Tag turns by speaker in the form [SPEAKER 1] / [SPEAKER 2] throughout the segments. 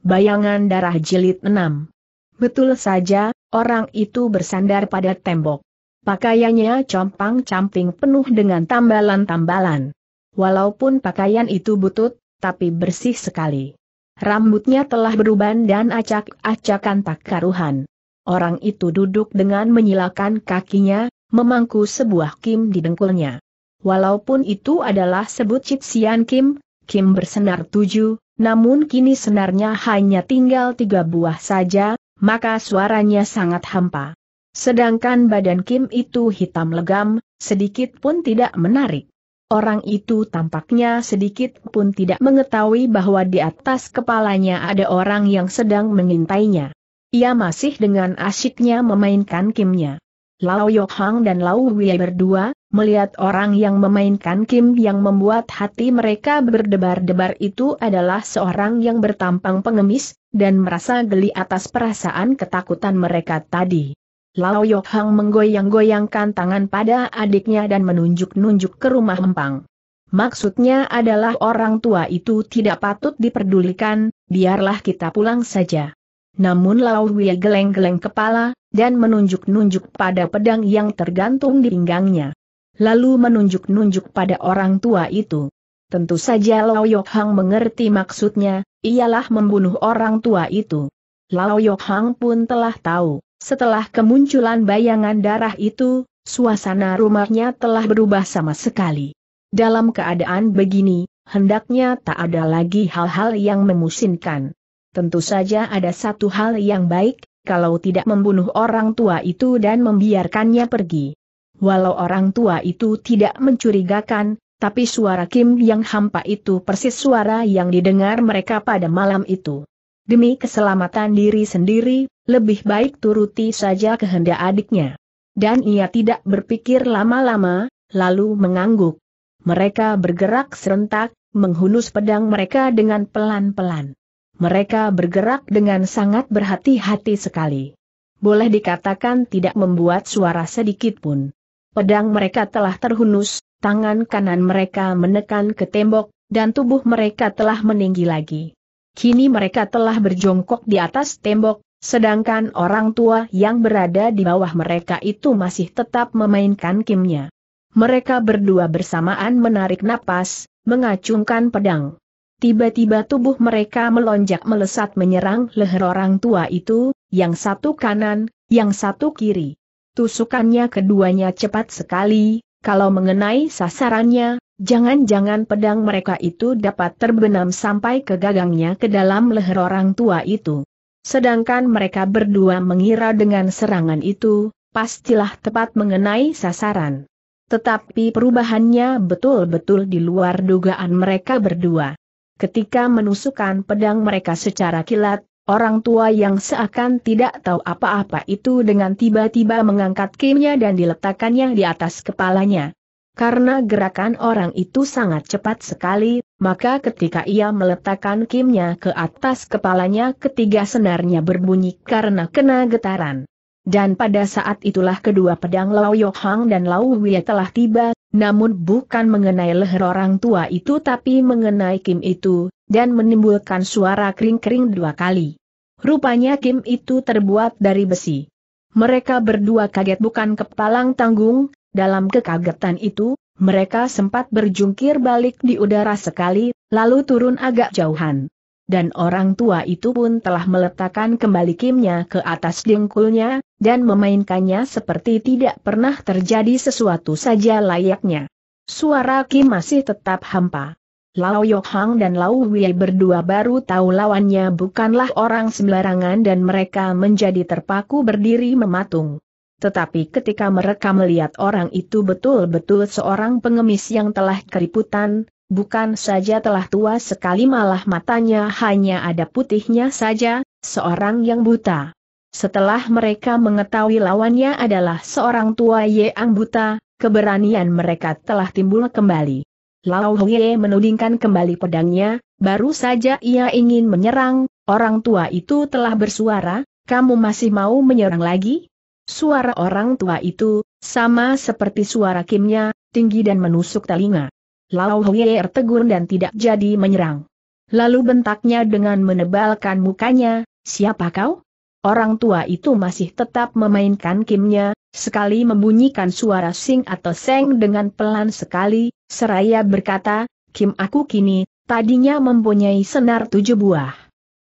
[SPEAKER 1] Bayangan Darah Jilid 6 Betul saja, orang itu bersandar pada tembok. Pakaiannya compang-camping penuh dengan tambalan-tambalan. Walaupun pakaian itu butut, tapi bersih sekali. Rambutnya telah beruban dan acak-acakan tak karuhan. Orang itu duduk dengan menyilakan kakinya, memangku sebuah kim di dengkulnya. Walaupun itu adalah sebut Cit Kim, Kim bersenar tujuh, namun kini senarnya hanya tinggal tiga buah saja, maka suaranya sangat hampa. Sedangkan badan Kim itu hitam legam, sedikit pun tidak menarik. Orang itu tampaknya sedikit pun tidak mengetahui bahwa di atas kepalanya ada orang yang sedang mengintainya. Ia masih dengan asyiknya memainkan Kimnya. Lau Yok Hang dan Lau Wei berdua, melihat orang yang memainkan Kim yang membuat hati mereka berdebar-debar itu adalah seorang yang bertampang pengemis, dan merasa geli atas perasaan ketakutan mereka tadi. Lau Yok Hang menggoyang-goyangkan tangan pada adiknya dan menunjuk-nunjuk ke rumah empang. Maksudnya adalah orang tua itu tidak patut diperdulikan, biarlah kita pulang saja. Namun Lau Wei geleng-geleng kepala, dan menunjuk-nunjuk pada pedang yang tergantung di pinggangnya. Lalu menunjuk-nunjuk pada orang tua itu. Tentu saja Lao Yok Hang mengerti maksudnya, ialah membunuh orang tua itu. Lao Yok Hang pun telah tahu, setelah kemunculan bayangan darah itu, suasana rumahnya telah berubah sama sekali. Dalam keadaan begini, hendaknya tak ada lagi hal-hal yang memusinkan. Tentu saja ada satu hal yang baik, kalau tidak membunuh orang tua itu dan membiarkannya pergi. Walau orang tua itu tidak mencurigakan, tapi suara Kim yang hampa itu persis suara yang didengar mereka pada malam itu. Demi keselamatan diri sendiri, lebih baik turuti saja kehendak adiknya. Dan ia tidak berpikir lama-lama, lalu mengangguk. Mereka bergerak serentak, menghunus pedang mereka dengan pelan-pelan. Mereka bergerak dengan sangat berhati-hati sekali. Boleh dikatakan tidak membuat suara sedikit pun. Pedang mereka telah terhunus, tangan kanan mereka menekan ke tembok, dan tubuh mereka telah meninggi lagi. Kini mereka telah berjongkok di atas tembok, sedangkan orang tua yang berada di bawah mereka itu masih tetap memainkan kimnya. Mereka berdua bersamaan menarik napas, mengacungkan pedang. Tiba-tiba tubuh mereka melonjak melesat menyerang leher orang tua itu, yang satu kanan, yang satu kiri. Tusukannya keduanya cepat sekali, kalau mengenai sasarannya, jangan-jangan pedang mereka itu dapat terbenam sampai ke gagangnya ke dalam leher orang tua itu. Sedangkan mereka berdua mengira dengan serangan itu, pastilah tepat mengenai sasaran. Tetapi perubahannya betul-betul di luar dugaan mereka berdua. Ketika menusukkan pedang mereka secara kilat, orang tua yang seakan tidak tahu apa-apa itu dengan tiba-tiba mengangkat kimnya dan diletakkannya di atas kepalanya. Karena gerakan orang itu sangat cepat sekali, maka ketika ia meletakkan kimnya ke atas kepalanya ketiga senarnya berbunyi karena kena getaran. Dan pada saat itulah kedua pedang Lau Yok Hang dan Lau Wei telah tiba, namun bukan mengenai leher orang tua itu tapi mengenai Kim itu, dan menimbulkan suara kering-kering dua kali. Rupanya Kim itu terbuat dari besi. Mereka berdua kaget bukan kepalang tanggung, dalam kekagetan itu, mereka sempat berjungkir balik di udara sekali, lalu turun agak jauhan. Dan orang tua itu pun telah meletakkan kembali kimnya ke atas dengkulnya, dan memainkannya seperti tidak pernah terjadi sesuatu saja layaknya. Suara Kim masih tetap hampa. Lau Yok Hang dan Lau Wei berdua baru tahu lawannya bukanlah orang sembarangan dan mereka menjadi terpaku berdiri mematung. Tetapi ketika mereka melihat orang itu betul-betul seorang pengemis yang telah keriputan, bukan saja telah tua sekali malah matanya hanya ada putihnya saja, seorang yang buta. Setelah mereka mengetahui lawannya adalah seorang tua Yang buta, keberanian mereka telah timbul kembali. Lau Ye menudingkan kembali pedangnya, baru saja ia ingin menyerang, orang tua itu telah bersuara, kamu masih mau menyerang lagi? Suara orang tua itu, sama seperti suara Kimnya, tinggi dan menusuk telinga. Lau Ye tertegun dan tidak jadi menyerang. Lalu bentaknya dengan menebalkan mukanya, siapa kau? Orang tua itu masih tetap memainkan kimnya, sekali membunyikan suara sing atau seng dengan pelan sekali, seraya berkata, Kim aku kini, tadinya mempunyai senar tujuh buah.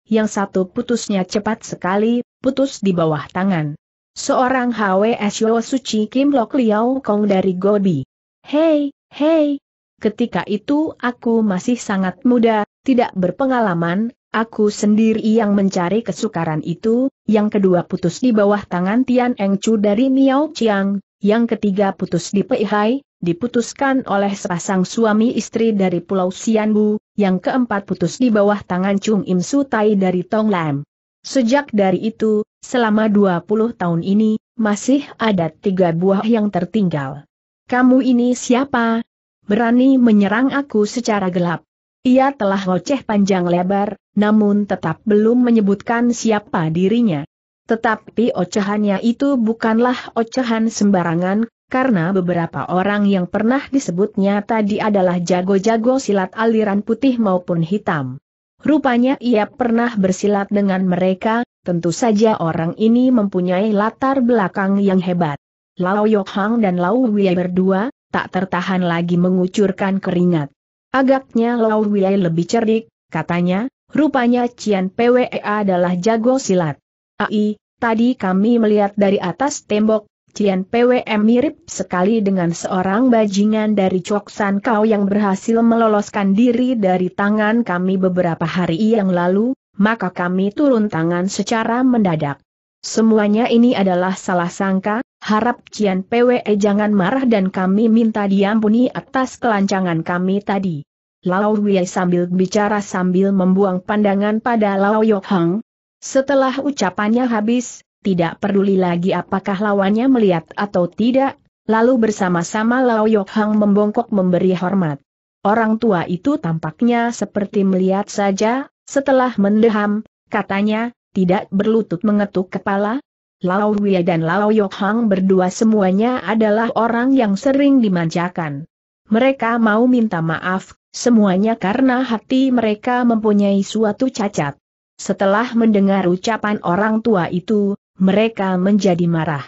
[SPEAKER 1] Yang satu putusnya cepat sekali, putus di bawah tangan. Seorang HWSyo Suci Kim Lok Liao Kong dari Gobi. Hei, hei, ketika itu aku masih sangat muda, tidak berpengalaman, aku sendiri yang mencari kesukaran itu, yang kedua putus di bawah tangan Tian Eng Chu dari Miao Chiang, yang ketiga putus di Pei Hai, diputuskan oleh sepasang suami istri dari Pulau Sianbu, yang keempat putus di bawah tangan Chung Im Su Tai dari Tong Lam. Sejak dari itu, selama 20 tahun ini, masih ada tiga buah yang tertinggal. Kamu ini siapa? Berani menyerang aku secara gelap. Ia telah ngoceh panjang lebar, namun tetap belum menyebutkan siapa dirinya. Tetapi ocehannya itu bukanlah ocehan sembarangan, karena beberapa orang yang pernah disebutnya tadi adalah jago-jago silat aliran putih maupun hitam. Rupanya ia pernah bersilat dengan mereka, tentu saja orang ini mempunyai latar belakang yang hebat. Lao Yok Hang dan Lao Wei berdua, tak tertahan lagi mengucurkan keringat. Agaknya Lao Wei lebih cerdik, katanya, rupanya Cian Pwe adalah jago silat. Ai, tadi kami melihat dari atas tembok, Cian PWM mirip sekali dengan seorang bajingan dari Choksan Kau yang berhasil meloloskan diri dari tangan kami beberapa hari yang lalu, maka kami turun tangan secara mendadak. Semuanya ini adalah salah sangka, harap Cian PWE jangan marah dan kami minta diampuni atas kelancangan kami tadi. Lao Wei sambil bicara sambil membuang pandangan pada Lao Yok Hang. Setelah ucapannya habis, tidak peduli lagi apakah lawannya melihat atau tidak, lalu bersama-sama Lao Yok Hang membongkok memberi hormat. Orang tua itu tampaknya seperti melihat saja, setelah mendeham, katanya, tidak berlutut mengetuk kepala. Lao Wei dan Lao Yok Hang berdua semuanya adalah orang yang sering dimanjakan. Mereka mau minta maaf, semuanya karena hati mereka mempunyai suatu cacat. Setelah mendengar ucapan orang tua itu, mereka menjadi marah.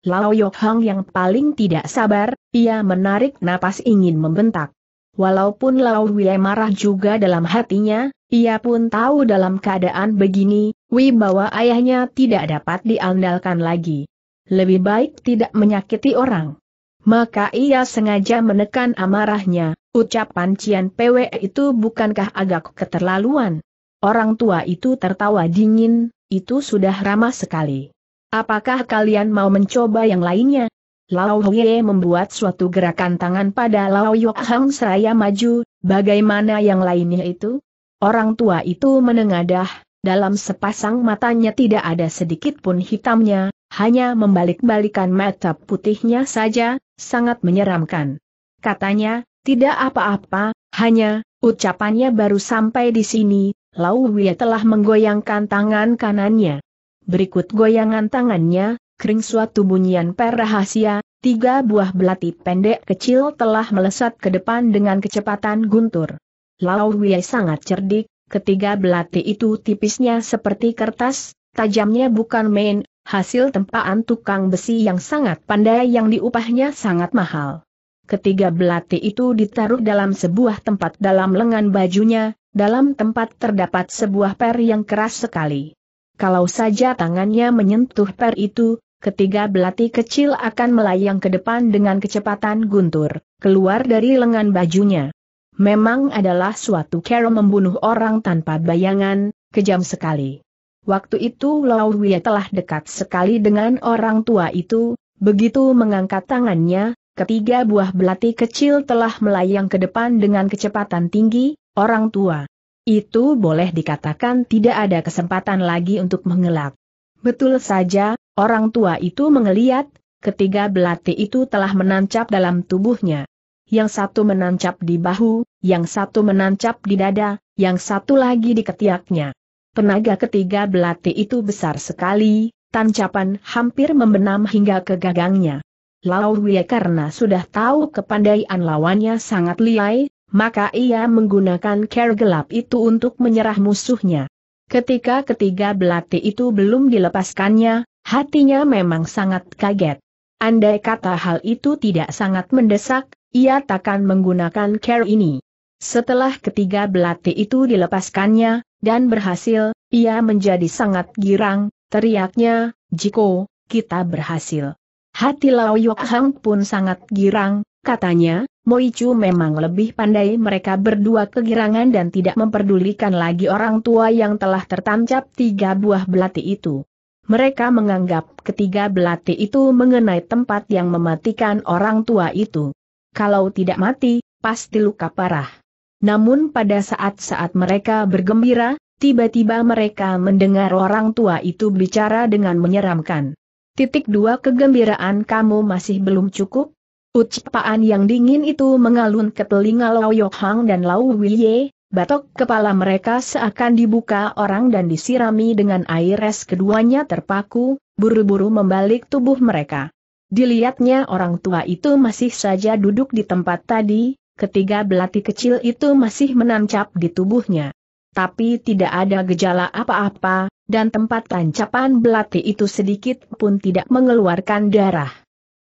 [SPEAKER 1] Lao Yok Hang yang paling tidak sabar, ia menarik napas ingin membentak. Walaupun Lao Wei marah juga dalam hatinya, ia pun tahu dalam keadaan begini, wibawa ayahnya tidak dapat diandalkan lagi. Lebih baik tidak menyakiti orang. Maka ia sengaja menekan amarahnya, ucapan Cian Pwe itu bukankah agak keterlaluan? Orang tua itu tertawa dingin, itu sudah ramah sekali. Apakah kalian mau mencoba yang lainnya? Lao Hye membuat suatu gerakan tangan pada Lao Yok Hang seraya maju, bagaimana yang lainnya itu? Orang tua itu menengadah, dalam sepasang matanya tidak ada sedikit pun hitamnya, hanya membalik-balikan mata putihnya saja, sangat menyeramkan. Katanya, tidak apa-apa, hanya, ucapannya baru sampai di sini, Lau Wei telah menggoyangkan tangan kanannya. Berikut goyangan tangannya, kering suatu bunyian per rahasia, tiga buah belati pendek kecil telah melesat ke depan dengan kecepatan guntur. Lau Wei sangat cerdik, ketiga belati itu tipisnya seperti kertas, tajamnya bukan main, hasil tempaan tukang besi yang sangat pandai yang diupahnya sangat mahal. Ketiga belati itu ditaruh dalam sebuah tempat dalam lengan bajunya, dalam tempat terdapat sebuah per yang keras sekali. Kalau saja tangannya menyentuh per itu, ketiga belati kecil akan melayang ke depan dengan kecepatan guntur, keluar dari lengan bajunya. Memang adalah suatu cara membunuh orang tanpa bayangan, kejam sekali. Waktu itu Lau Wei telah dekat sekali dengan orang tua itu, begitu mengangkat tangannya, ketiga buah belati kecil telah melayang ke depan dengan kecepatan tinggi, orang tua. Itu boleh dikatakan tidak ada kesempatan lagi untuk mengelak. Betul saja, orang tua itu mengeliat, ketiga belati itu telah menancap dalam tubuhnya. Yang satu menancap di bahu, yang satu menancap di dada, yang satu lagi di ketiaknya. Tenaga ketiga belati itu besar sekali, tancapan hampir membenam hingga ke gagangnya. Wei karena sudah tahu kepandaian lawannya sangat liai, maka ia menggunakan care gelap itu untuk menyerah musuhnya. Ketika ketiga belati itu belum dilepaskannya, hatinya memang sangat kaget. Andai kata hal itu tidak sangat mendesak, ia takkan menggunakan care ini. Setelah ketiga belati itu dilepaskannya, dan berhasil, ia menjadi sangat girang, teriaknya, Jiko, kita berhasil. Hati Lao Yok Hang pun sangat girang, katanya, Moichu memang lebih pandai mereka berdua kegirangan dan tidak memperdulikan lagi orang tua yang telah tertancap tiga buah belati itu. Mereka menganggap ketiga belati itu mengenai tempat yang mematikan orang tua itu. Kalau tidak mati, pasti luka parah. Namun pada saat-saat mereka bergembira, tiba-tiba mereka mendengar orang tua itu bicara dengan menyeramkan. Titik dua kegembiraan kamu masih belum cukup? Ucapan yang dingin itu mengalun ke telinga Lau Yok Hang dan Lau Wiye, batok kepala mereka seakan dibuka orang dan disirami dengan air es keduanya terpaku, buru-buru membalik tubuh mereka. Dilihatnya orang tua itu masih saja duduk di tempat tadi, ketiga belati kecil itu masih menancap di tubuhnya. Tapi tidak ada gejala apa-apa, dan tempat tancapan belati itu sedikit pun tidak mengeluarkan darah.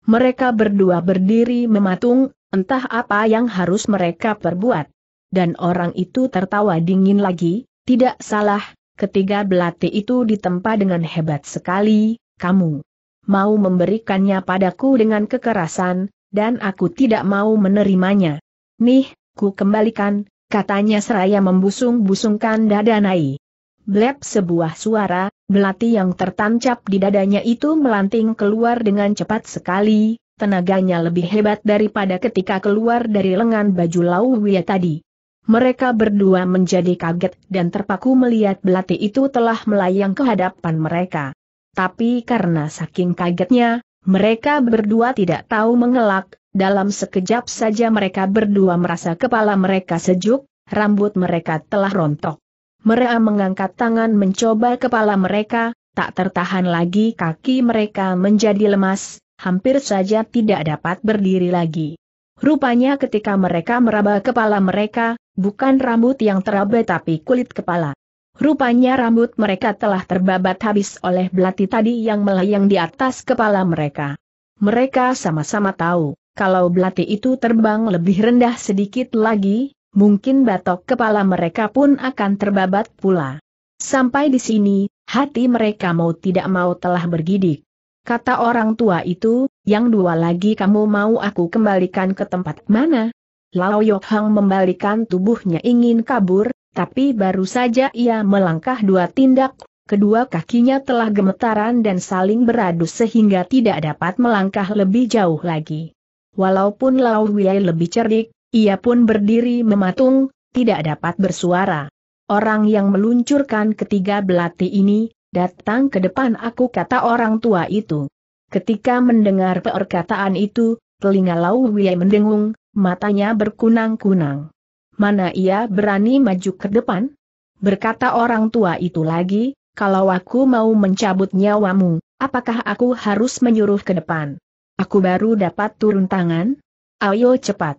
[SPEAKER 1] Mereka berdua berdiri mematung, entah apa yang harus mereka perbuat. Dan orang itu tertawa dingin lagi, tidak salah, ketiga belati itu ditempa dengan hebat sekali, kamu mau memberikannya padaku dengan kekerasan, dan aku tidak mau menerimanya. Nih, ku kembalikan, katanya seraya membusung-busungkan dada Nai. Blep sebuah suara, belati yang tertancap di dadanya itu melanting keluar dengan cepat sekali, tenaganya lebih hebat daripada ketika keluar dari lengan baju Lau tadi. Mereka berdua menjadi kaget dan terpaku melihat belati itu telah melayang ke hadapan mereka. Tapi karena saking kagetnya, mereka berdua tidak tahu mengelak, dalam sekejap saja mereka berdua merasa kepala mereka sejuk, rambut mereka telah rontok. Mereka mengangkat tangan mencoba kepala mereka, tak tertahan lagi kaki mereka menjadi lemas, hampir saja tidak dapat berdiri lagi. Rupanya ketika mereka meraba kepala mereka, bukan rambut yang teraba tapi kulit kepala. Rupanya rambut mereka telah terbabat habis oleh belati tadi yang melayang di atas kepala mereka. Mereka sama-sama tahu, kalau belati itu terbang lebih rendah sedikit lagi, mungkin batok kepala mereka pun akan terbabat pula. Sampai di sini, hati mereka mau tidak mau telah bergidik. Kata orang tua itu, yang dua lagi kamu mau aku kembalikan ke tempat mana? Lao Yok Hang membalikan tubuhnya ingin kabur, tapi baru saja ia melangkah dua tindak, kedua kakinya telah gemetaran dan saling beradu sehingga tidak dapat melangkah lebih jauh lagi. Walaupun Lao Wei lebih cerdik, ia pun berdiri mematung, tidak dapat bersuara. Orang yang meluncurkan ketiga belati ini, datang ke depan aku kata orang tua itu. Ketika mendengar perkataan itu, telinga Lau Wei mendengung, matanya berkunang-kunang. Mana ia berani maju ke depan? Berkata orang tua itu lagi, kalau aku mau mencabut nyawamu, apakah aku harus menyuruh ke depan? Aku baru dapat turun tangan? Ayo cepat.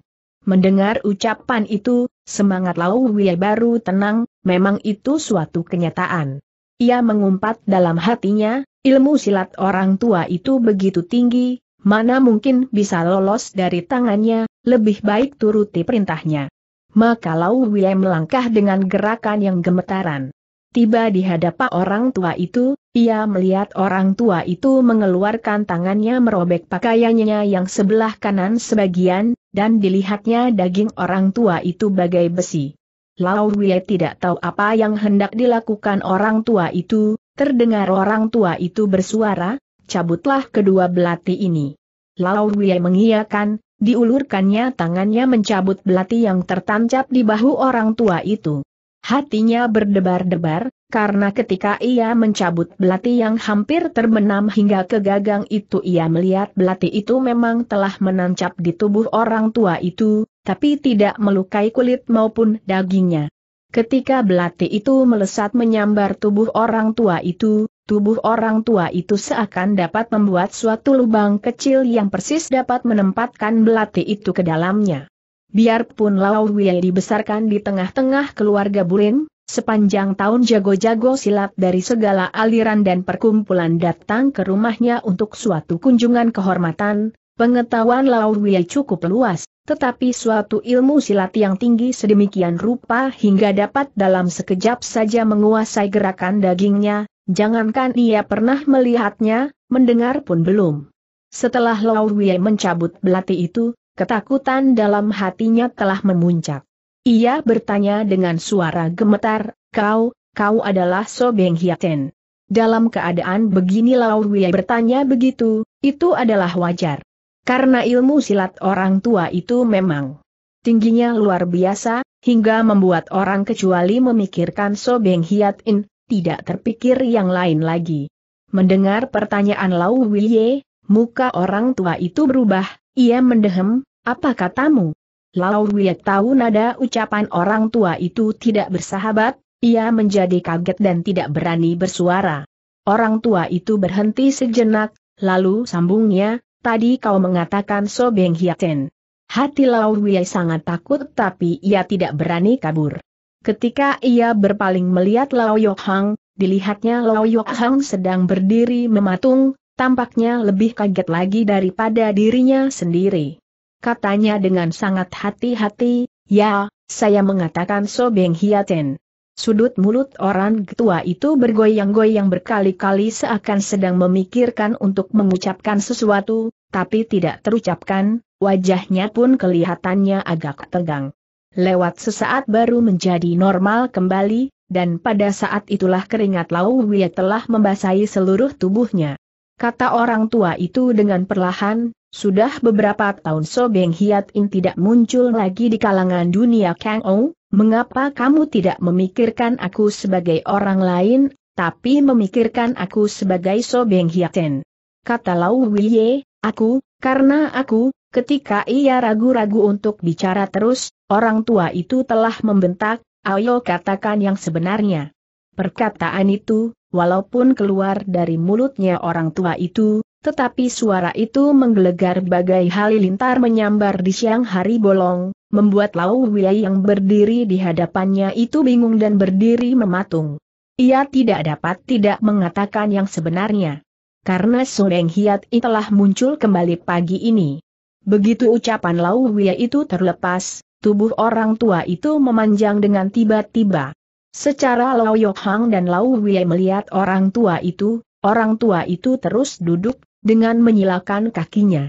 [SPEAKER 1] Mendengar ucapan itu, semangat Lau Wei baru tenang, memang itu suatu kenyataan. Ia mengumpat dalam hatinya, ilmu silat orang tua itu begitu tinggi, mana mungkin bisa lolos dari tangannya, lebih baik turuti perintahnya. Maka Lau Wei melangkah dengan gerakan yang gemetaran. Tiba di hadapan orang tua itu, ia melihat orang tua itu mengeluarkan tangannya merobek pakaiannya yang sebelah kanan sebagian, dan dilihatnya daging orang tua itu bagai besi. Lau Wei tidak tahu apa yang hendak dilakukan orang tua itu, terdengar orang tua itu bersuara, cabutlah kedua belati ini. Lau Wei mengiyakan, diulurkannya tangannya mencabut belati yang tertancap di bahu orang tua itu. Hatinya berdebar-debar, karena ketika ia mencabut belati yang hampir terbenam hingga ke gagang itu ia melihat belati itu memang telah menancap di tubuh orang tua itu, tapi tidak melukai kulit maupun dagingnya. Ketika belati itu melesat menyambar tubuh orang tua itu, tubuh orang tua itu seakan dapat membuat suatu lubang kecil yang persis dapat menempatkan belati itu ke dalamnya. Biarpun Lau Wei dibesarkan di tengah-tengah keluarga Burin, sepanjang tahun jago-jago silat dari segala aliran dan perkumpulan datang ke rumahnya untuk suatu kunjungan kehormatan, pengetahuan Lau Wei cukup luas, tetapi suatu ilmu silat yang tinggi sedemikian rupa hingga dapat dalam sekejap saja menguasai gerakan dagingnya, jangankan ia pernah melihatnya, mendengar pun belum. Setelah Lau Wei mencabut belati itu, Ketakutan dalam hatinya telah memuncak. Ia bertanya dengan suara gemetar, kau, kau adalah So Beng Hiaten. Dalam keadaan begini Lau Wei bertanya begitu, itu adalah wajar. Karena ilmu silat orang tua itu memang tingginya luar biasa, hingga membuat orang kecuali memikirkan So Beng Hiatin, tidak terpikir yang lain lagi. Mendengar pertanyaan Lau Wei, muka orang tua itu berubah, ia mendehem, apa katamu? Lau Wei tahu nada ucapan orang tua itu tidak bersahabat, ia menjadi kaget dan tidak berani bersuara. Orang tua itu berhenti sejenak, lalu sambungnya, tadi kau mengatakan So Beng Hiaten. Hati Lau Wei sangat takut tapi ia tidak berani kabur. Ketika ia berpaling melihat Lau Yok Hang, dilihatnya Lau Yok Hang sedang berdiri mematung, tampaknya lebih kaget lagi daripada dirinya sendiri. Katanya dengan sangat hati-hati, ya, saya mengatakan So Beng Hiaten. Sudut mulut orang tua itu bergoyang-goyang berkali-kali seakan sedang memikirkan untuk mengucapkan sesuatu, tapi tidak terucapkan, wajahnya pun kelihatannya agak tegang. Lewat sesaat baru menjadi normal kembali, dan pada saat itulah keringat Lau Wei telah membasahi seluruh tubuhnya. Kata orang tua itu dengan perlahan, sudah beberapa tahun So Beng Hiat In tidak muncul lagi di kalangan dunia Kang Ou, mengapa kamu tidak memikirkan aku sebagai orang lain, tapi memikirkan aku sebagai So Beng Hiat In? Kata Lau Wiye, aku, karena aku, ketika ia ragu-ragu untuk bicara terus, orang tua itu telah membentak, ayo katakan yang sebenarnya. Perkataan itu, walaupun keluar dari mulutnya orang tua itu, tetapi suara itu menggelegar bagai halilintar menyambar di siang hari bolong, membuat Lau Wei yang berdiri di hadapannya itu bingung dan berdiri mematung. Ia tidak dapat tidak mengatakan yang sebenarnya. Karena Sodeng Hiat telah muncul kembali pagi ini. Begitu ucapan Lau Wei itu terlepas, tubuh orang tua itu memanjang dengan tiba-tiba. Secara Lau Yok Hang dan Lau Wei melihat orang tua itu, orang tua itu terus duduk, dengan menyilakan kakinya.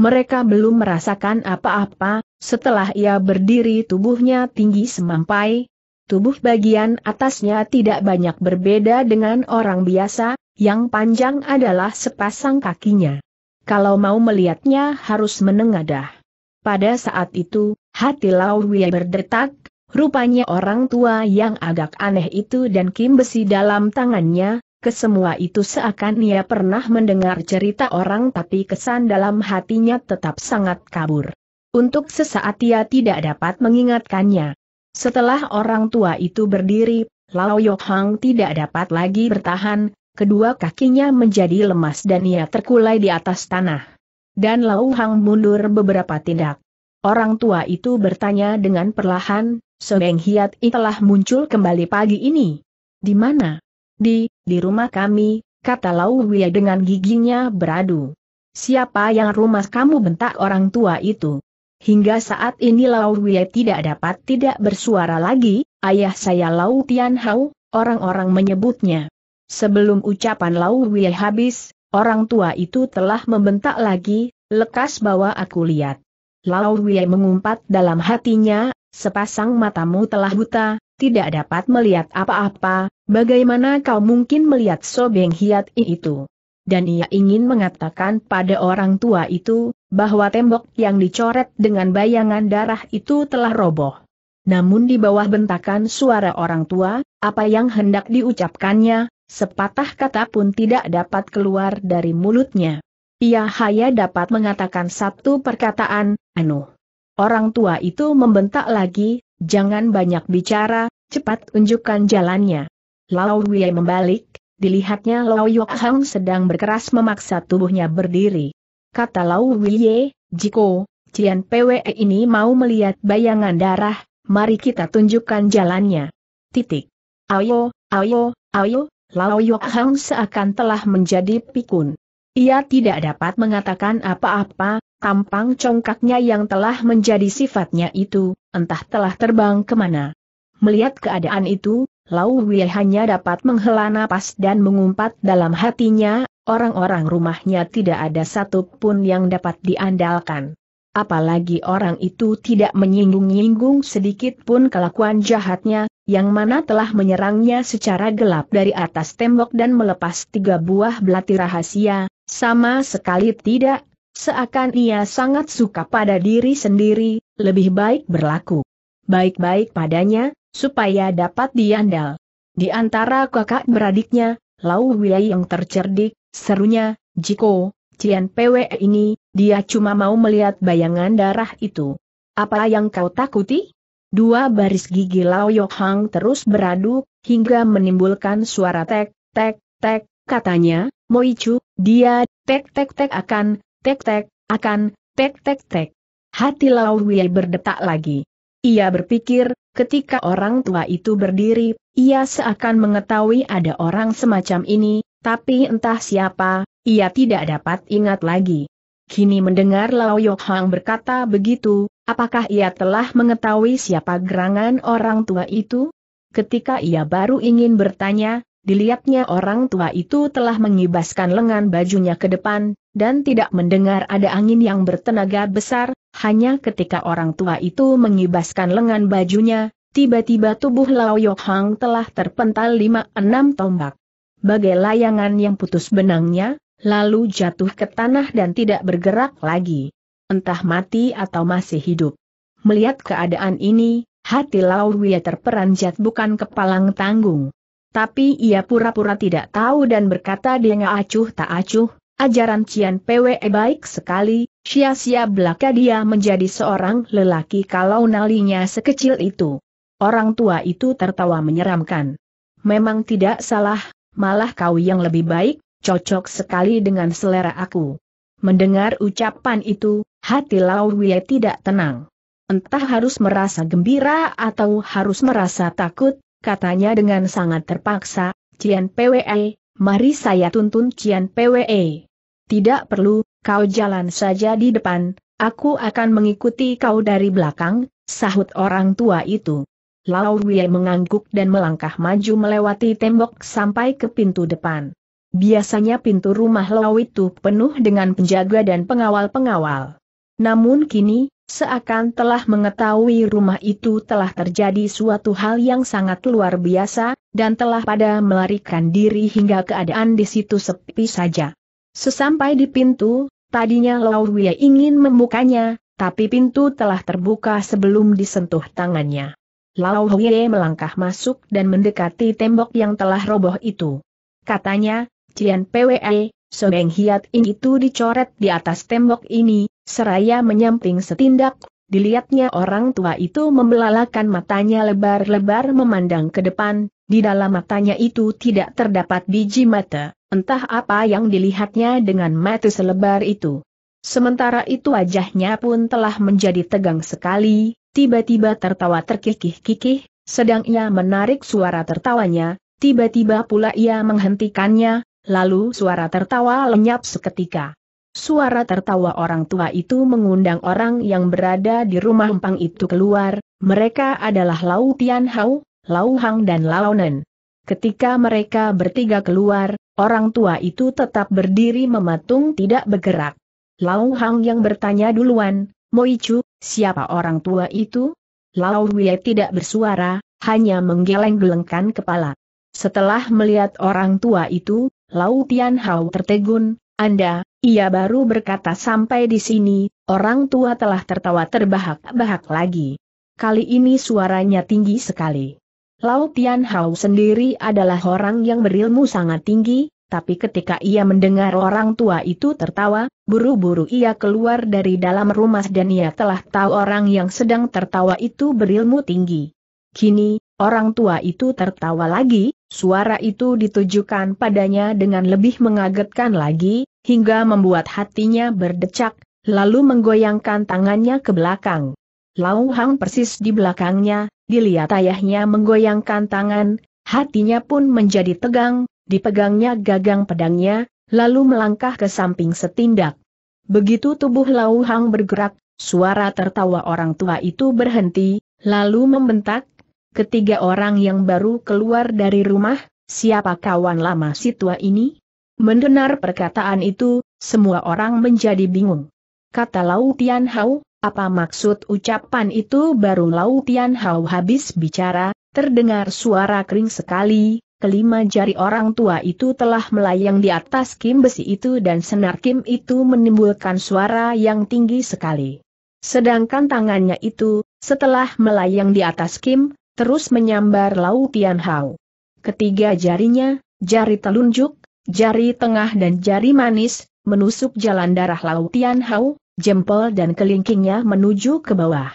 [SPEAKER 1] Mereka belum merasakan apa-apa, setelah ia berdiri tubuhnya tinggi semampai, tubuh bagian atasnya tidak banyak berbeda dengan orang biasa, yang panjang adalah sepasang kakinya. Kalau mau melihatnya harus menengadah. Pada saat itu, hati Lau Wei berdetak, rupanya orang tua yang agak aneh itu dan kim besi dalam tangannya, Kesemua itu seakan ia pernah mendengar cerita orang tapi kesan dalam hatinya tetap sangat kabur. Untuk sesaat ia tidak dapat mengingatkannya. Setelah orang tua itu berdiri, Lao Yok Hang tidak dapat lagi bertahan, kedua kakinya menjadi lemas dan ia terkulai di atas tanah. Dan Lao Hang mundur beberapa tindak. Orang tua itu bertanya dengan perlahan, Sebeng Hiat telah muncul kembali pagi ini. Di mana? Di, di rumah kami, kata Lau Wei dengan giginya beradu. Siapa yang rumah kamu bentak orang tua itu? Hingga saat ini Lau Wei tidak dapat tidak bersuara lagi, ayah saya Lau Tian Hao, orang-orang menyebutnya. Sebelum ucapan Lau Wei habis, orang tua itu telah membentak lagi, lekas bawa aku lihat. Lau Wei mengumpat dalam hatinya, sepasang matamu telah buta, tidak dapat melihat apa-apa, bagaimana kau mungkin melihat Sobeng Hiat itu? Dan ia ingin mengatakan pada orang tua itu, bahwa tembok yang dicoret dengan bayangan darah itu telah roboh. Namun di bawah bentakan suara orang tua, apa yang hendak diucapkannya, sepatah kata pun tidak dapat keluar dari mulutnya. Ia hanya dapat mengatakan satu perkataan, anu. Orang tua itu membentak lagi, Jangan banyak bicara, cepat tunjukkan jalannya. Lau Wei membalik, dilihatnya Lau Yok Hang sedang berkeras memaksa tubuhnya berdiri. Kata Lau Wei, Jiko, Cian PWE ini mau melihat bayangan darah, mari kita tunjukkan jalannya. Titik. Ayo, ayo, ayo, Lao Yok Hang seakan telah menjadi pikun. Ia tidak dapat mengatakan apa-apa, tampang congkaknya yang telah menjadi sifatnya itu, entah telah terbang ke mana. Melihat keadaan itu, Lau Wei hanya dapat menghela napas dan mengumpat dalam hatinya, orang-orang rumahnya tidak ada satu pun yang dapat diandalkan. Apalagi orang itu tidak menyinggung-nyinggung sedikit pun kelakuan jahatnya, yang mana telah menyerangnya secara gelap dari atas tembok dan melepas tiga buah belati rahasia, sama sekali tidak, seakan ia sangat suka pada diri sendiri, lebih baik berlaku baik-baik padanya, supaya dapat diandal. Di antara kakak beradiknya, Lau Wei yang tercerdik, serunya, Jiko, Cian PWE ini, dia cuma mau melihat bayangan darah itu. Apa yang kau takuti? Dua baris gigi Lao Yok Hang terus beradu, hingga menimbulkan suara tek, tek, tek, katanya, Moichu, dia, tek tek tek akan, tek tek, akan, tek tek tek. Hati Lao Wei berdetak lagi. Ia berpikir, ketika orang tua itu berdiri, ia seakan mengetahui ada orang semacam ini, tapi entah siapa, ia tidak dapat ingat lagi. Kini mendengar Lao Yok Hang berkata begitu, Apakah ia telah mengetahui siapa gerangan orang tua itu? Ketika ia baru ingin bertanya, dilihatnya orang tua itu telah mengibaskan lengan bajunya ke depan, dan tidak mendengar ada angin yang bertenaga besar, hanya ketika orang tua itu mengibaskan lengan bajunya, tiba-tiba tubuh Lao Yok Hang telah terpental lima enam tombak. Bagai layangan yang putus benangnya, lalu jatuh ke tanah dan tidak bergerak lagi entah mati atau masih hidup. Melihat keadaan ini, hati Lau Wei terperanjat bukan kepalang tanggung. Tapi ia pura-pura tidak tahu dan berkata dia acuh tak acuh, ajaran Cian PWE baik sekali, sia-sia belaka dia menjadi seorang lelaki kalau nalinya sekecil itu. Orang tua itu tertawa menyeramkan. Memang tidak salah, malah kau yang lebih baik, cocok sekali dengan selera aku. Mendengar ucapan itu, hati Lau Wei tidak tenang. Entah harus merasa gembira atau harus merasa takut, katanya dengan sangat terpaksa, Cian PWE, mari saya tuntun Cian PWE. Tidak perlu, kau jalan saja di depan, aku akan mengikuti kau dari belakang, sahut orang tua itu. Lau Wei mengangguk dan melangkah maju melewati tembok sampai ke pintu depan. Biasanya pintu rumah Lau itu penuh dengan penjaga dan pengawal-pengawal. Namun kini, seakan telah mengetahui rumah itu telah terjadi suatu hal yang sangat luar biasa, dan telah pada melarikan diri hingga keadaan di situ sepi saja. Sesampai di pintu, tadinya Lau Wei ingin membukanya, tapi pintu telah terbuka sebelum disentuh tangannya. Lau Wei melangkah masuk dan mendekati tembok yang telah roboh itu. Katanya, Cian PWE, Sobeng Hiat Ing itu dicoret di atas tembok ini, seraya menyamping setindak, dilihatnya orang tua itu membelalakan matanya lebar-lebar memandang ke depan, di dalam matanya itu tidak terdapat biji mata, entah apa yang dilihatnya dengan mata selebar itu. Sementara itu wajahnya pun telah menjadi tegang sekali, tiba-tiba tertawa terkikih-kikih, sedang ia menarik suara tertawanya, tiba-tiba pula ia menghentikannya, Lalu suara tertawa lenyap seketika. Suara tertawa orang tua itu mengundang orang yang berada di rumah empang itu keluar, mereka adalah Lau Tian Hao, Lau Hang dan Lau Nen. Ketika mereka bertiga keluar, orang tua itu tetap berdiri mematung tidak bergerak. Lau Hang yang bertanya duluan, Moichu, siapa orang tua itu? Lau Wei tidak bersuara, hanya menggeleng-gelengkan kepala. Setelah melihat orang tua itu, Lau Tian Hao tertegun, Anda, ia baru berkata sampai di sini, orang tua telah tertawa terbahak-bahak lagi. Kali ini suaranya tinggi sekali. Lau Tian Hao sendiri adalah orang yang berilmu sangat tinggi, tapi ketika ia mendengar orang tua itu tertawa, buru-buru ia keluar dari dalam rumah dan ia telah tahu orang yang sedang tertawa itu berilmu tinggi. Kini, orang tua itu tertawa lagi, Suara itu ditujukan padanya dengan lebih mengagetkan lagi, hingga membuat hatinya berdecak, lalu menggoyangkan tangannya ke belakang. Lau Hang persis di belakangnya, dilihat ayahnya menggoyangkan tangan, hatinya pun menjadi tegang, dipegangnya gagang pedangnya, lalu melangkah ke samping setindak. Begitu tubuh Lau Hang bergerak, suara tertawa orang tua itu berhenti, lalu membentak, ketiga orang yang baru keluar dari rumah, siapa kawan lama si tua ini? Mendengar perkataan itu, semua orang menjadi bingung. Kata Lau Tian Hao, apa maksud ucapan itu baru Lau Tian Hao habis bicara, terdengar suara kering sekali, kelima jari orang tua itu telah melayang di atas kim besi itu dan senar kim itu menimbulkan suara yang tinggi sekali. Sedangkan tangannya itu, setelah melayang di atas kim, terus menyambar Lau Tian Hao. Ketiga jarinya, jari telunjuk, jari tengah dan jari manis, menusuk jalan darah Lau Tian Hao, jempol dan kelingkingnya menuju ke bawah.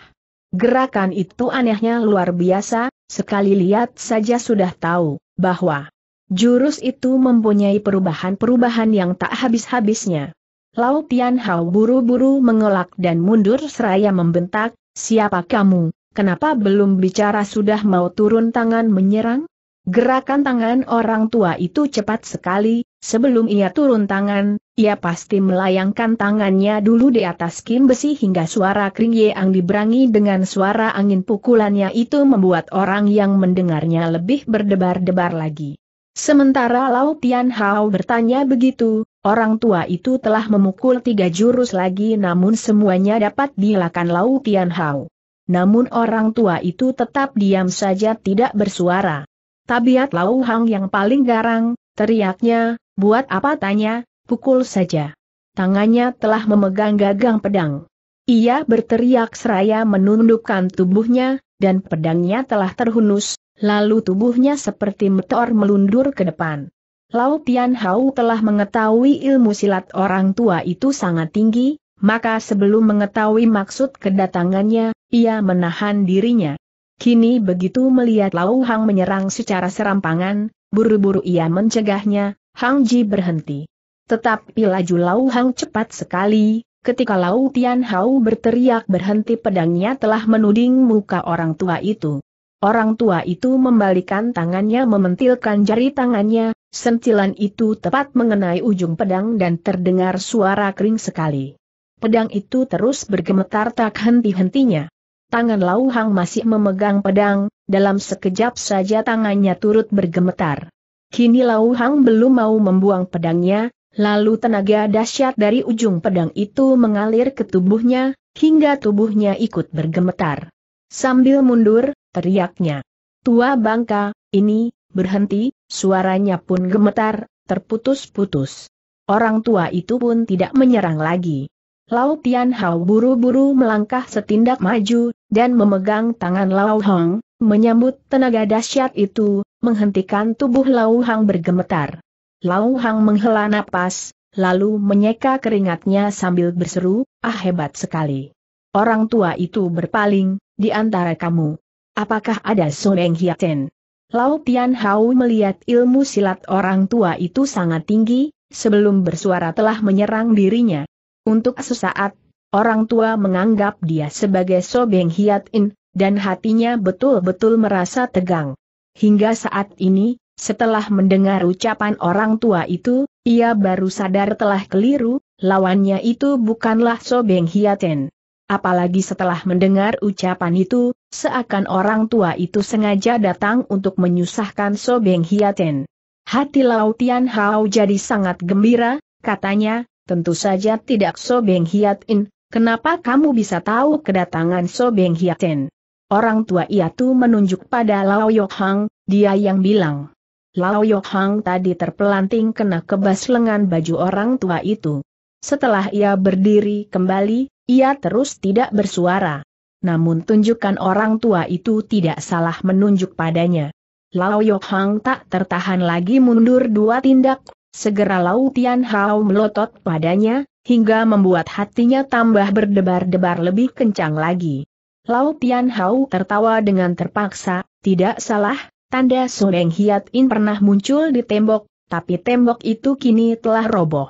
[SPEAKER 1] Gerakan itu anehnya luar biasa, sekali lihat saja sudah tahu, bahwa jurus itu mempunyai perubahan-perubahan yang tak habis-habisnya. Lau Tian Hao buru-buru mengelak dan mundur seraya membentak, siapa kamu, kenapa belum bicara sudah mau turun tangan menyerang? Gerakan tangan orang tua itu cepat sekali, sebelum ia turun tangan, ia pasti melayangkan tangannya dulu di atas kim besi hingga suara kring yang diberangi dengan suara angin pukulannya itu membuat orang yang mendengarnya lebih berdebar-debar lagi. Sementara Lau Tian Hao bertanya begitu, orang tua itu telah memukul tiga jurus lagi namun semuanya dapat dilakukan Lau Tian Hao. Namun orang tua itu tetap diam saja tidak bersuara. Tabiat Lau Hang yang paling garang, teriaknya, buat apa tanya, pukul saja. Tangannya telah memegang gagang pedang. Ia berteriak seraya menundukkan tubuhnya, dan pedangnya telah terhunus, lalu tubuhnya seperti meteor melundur ke depan. Lau Tian Hao telah mengetahui ilmu silat orang tua itu sangat tinggi, maka sebelum mengetahui maksud kedatangannya, ia menahan dirinya. Kini begitu melihat Lau Hang menyerang secara serampangan, buru-buru ia mencegahnya, Hang Ji berhenti. Tetapi laju Lau Hang cepat sekali, ketika Lau Tian Hao berteriak berhenti pedangnya telah menuding muka orang tua itu. Orang tua itu membalikan tangannya mementilkan jari tangannya, sentilan itu tepat mengenai ujung pedang dan terdengar suara kering sekali. Pedang itu terus bergemetar tak henti-hentinya. Tangan Lau Hang masih memegang pedang, dalam sekejap saja tangannya turut bergemetar. Kini Lau Hang belum mau membuang pedangnya, lalu tenaga dahsyat dari ujung pedang itu mengalir ke tubuhnya, hingga tubuhnya ikut bergemetar. Sambil mundur, teriaknya. Tua bangka, ini, berhenti, suaranya pun gemetar, terputus-putus. Orang tua itu pun tidak menyerang lagi. Lau Tian Hao buru-buru melangkah setindak maju, dan memegang tangan Lau Hong, menyambut tenaga dahsyat itu, menghentikan tubuh Lau Hang bergemetar. Lau Hang menghela napas, lalu menyeka keringatnya sambil berseru, ah hebat sekali. Orang tua itu berpaling, di antara kamu. Apakah ada Soleng Hiaten? Lau Tian Hao melihat ilmu silat orang tua itu sangat tinggi, sebelum bersuara telah menyerang dirinya. Untuk sesaat, orang tua menganggap dia sebagai Sobeng Hiat In, dan hatinya betul-betul merasa tegang. Hingga saat ini, setelah mendengar ucapan orang tua itu, ia baru sadar telah keliru, lawannya itu bukanlah Sobeng Hiaten. Apalagi setelah mendengar ucapan itu, seakan orang tua itu sengaja datang untuk menyusahkan Sobeng Hiaten. Hati Lautian Hao jadi sangat gembira, katanya, tentu saja tidak So Beng Hiat In, kenapa kamu bisa tahu kedatangan So Beng Hiat In? Orang tua ia tuh menunjuk pada Lao Yok Hang, dia yang bilang. Lao Yok Hang tadi terpelanting kena kebas lengan baju orang tua itu. Setelah ia berdiri kembali, ia terus tidak bersuara. Namun tunjukkan orang tua itu tidak salah menunjuk padanya. Lao Yok Hang tak tertahan lagi mundur dua tindak, Segera Lau Tian Hao melotot padanya, hingga membuat hatinya tambah berdebar-debar lebih kencang lagi. Lau Tian Hao tertawa dengan terpaksa, tidak salah, tanda Soleng Hiat In pernah muncul di tembok, tapi tembok itu kini telah roboh.